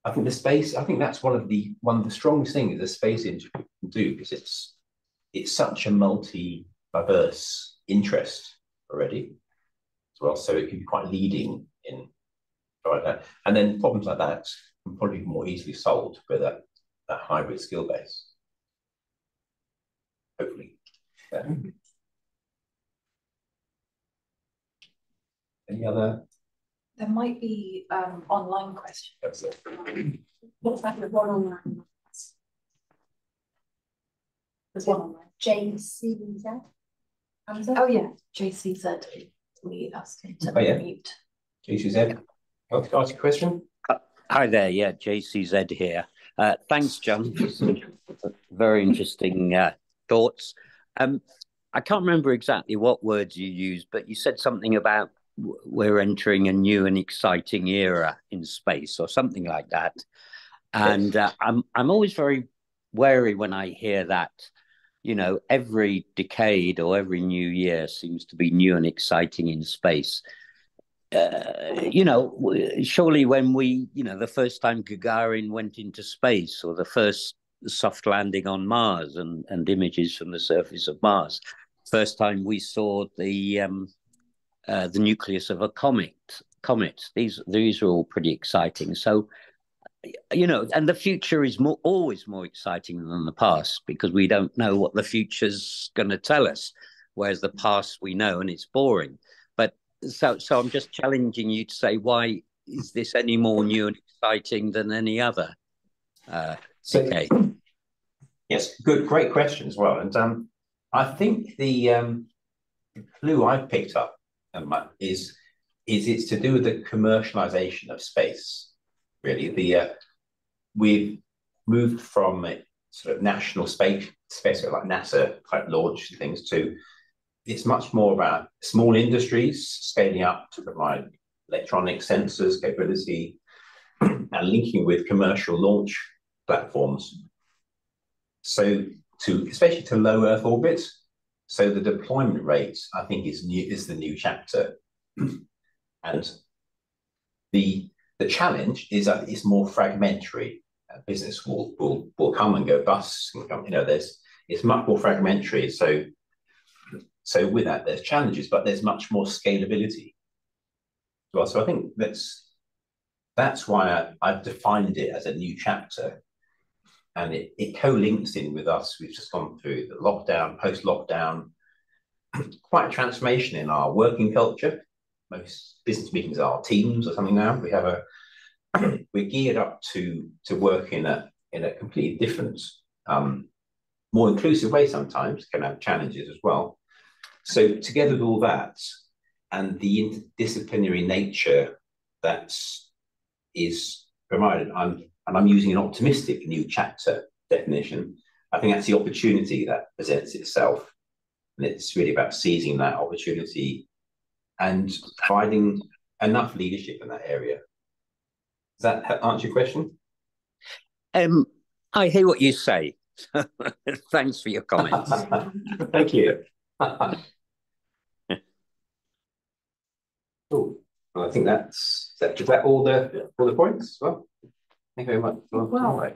I think the space, I think that's one of the one of the strongest things the space industry can do because it's it's such a multi-diverse interest already as well. So it can be quite leading in like that. And then problems like that can probably be more easily solved with that hybrid skill base. Hopefully. Yeah. Any other? There might be um, online questions. That's it. What's that one online? There's one online. JCZ? Oh yeah, JCZ we asked him to Oh, yeah. mute. JCZ, I'll ask a question. Hi there, yeah, JCZ here. Uh, thanks, John, very interesting uh, thoughts. Um, I can't remember exactly what words you used, but you said something about w- we're entering a new and exciting era in space or something like that. And uh, I'm I'm always very wary when I hear that. You know, every decade or every new year seems to be new and exciting in space. Uh, you know, surely when we, you know, the first time Gagarin went into space or the first soft landing on Mars and, and images from the surface of Mars, first time we saw the um, uh, the nucleus of a comet. Comet. These these are all pretty exciting. So, you know, and the future is more always more exciting than the past because we don't know what the future's going to tell us, whereas the past we know and it's boring. But so so I'm just challenging you to say why is this any more new and exciting than any other uh, decade? Yes, good, great question as well. And um, I think the, um, clue I've picked up um, is is it's to do with the commercialization of space. Really, the uh, we've moved from sort of national space space like NASA type launch things to it's much more about small industries scaling up to provide electronic sensors capability and linking with commercial launch platforms so to especially to low Earth orbit. So the deployment rate, I think, is new is the new chapter, and the the challenge is that it's more fragmentary. Uh, business will will will come and go bust. and come- You know, there's it's much more fragmentary. So, so with that, there's challenges, but there's much more scalability. Well, so I think that's that's why I, I've defined it as a new chapter, and it, it co-links in with us. We've just gone through the lockdown, post-lockdown, quite a transformation in our working culture. Most business meetings are teams or something now. We have a we're geared up to to work in a in a completely different, um, more inclusive way. Sometimes can have challenges as well. So together with all that, and the interdisciplinary nature that is provided, I'm and I'm using an optimistic new chapter definition. I think that's the opportunity that presents itself, and it's really about seizing that opportunity and providing enough leadership in that area. Does that answer your question? Um, I hear what you say. Thanks for your comments. Thank you. cool. Well, I think that's is that, is that all the all the points? Well, thank you very much. Well,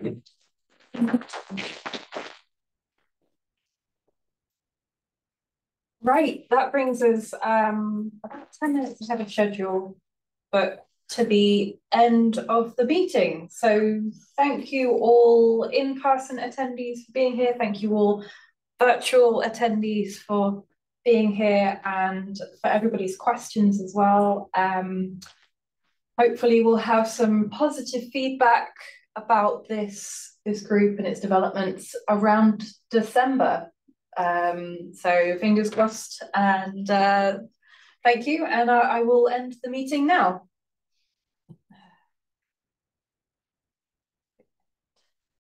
Right, that brings us um about 10 minutes ahead of schedule, but to the end of the meeting. So thank you all in-person attendees for being here. Thank you all virtual attendees for being here and for everybody's questions as well. Um, hopefully we'll have some positive feedback about this, this group and its developments around December. Um, so fingers crossed and uh, thank you and I, I will end the meeting now.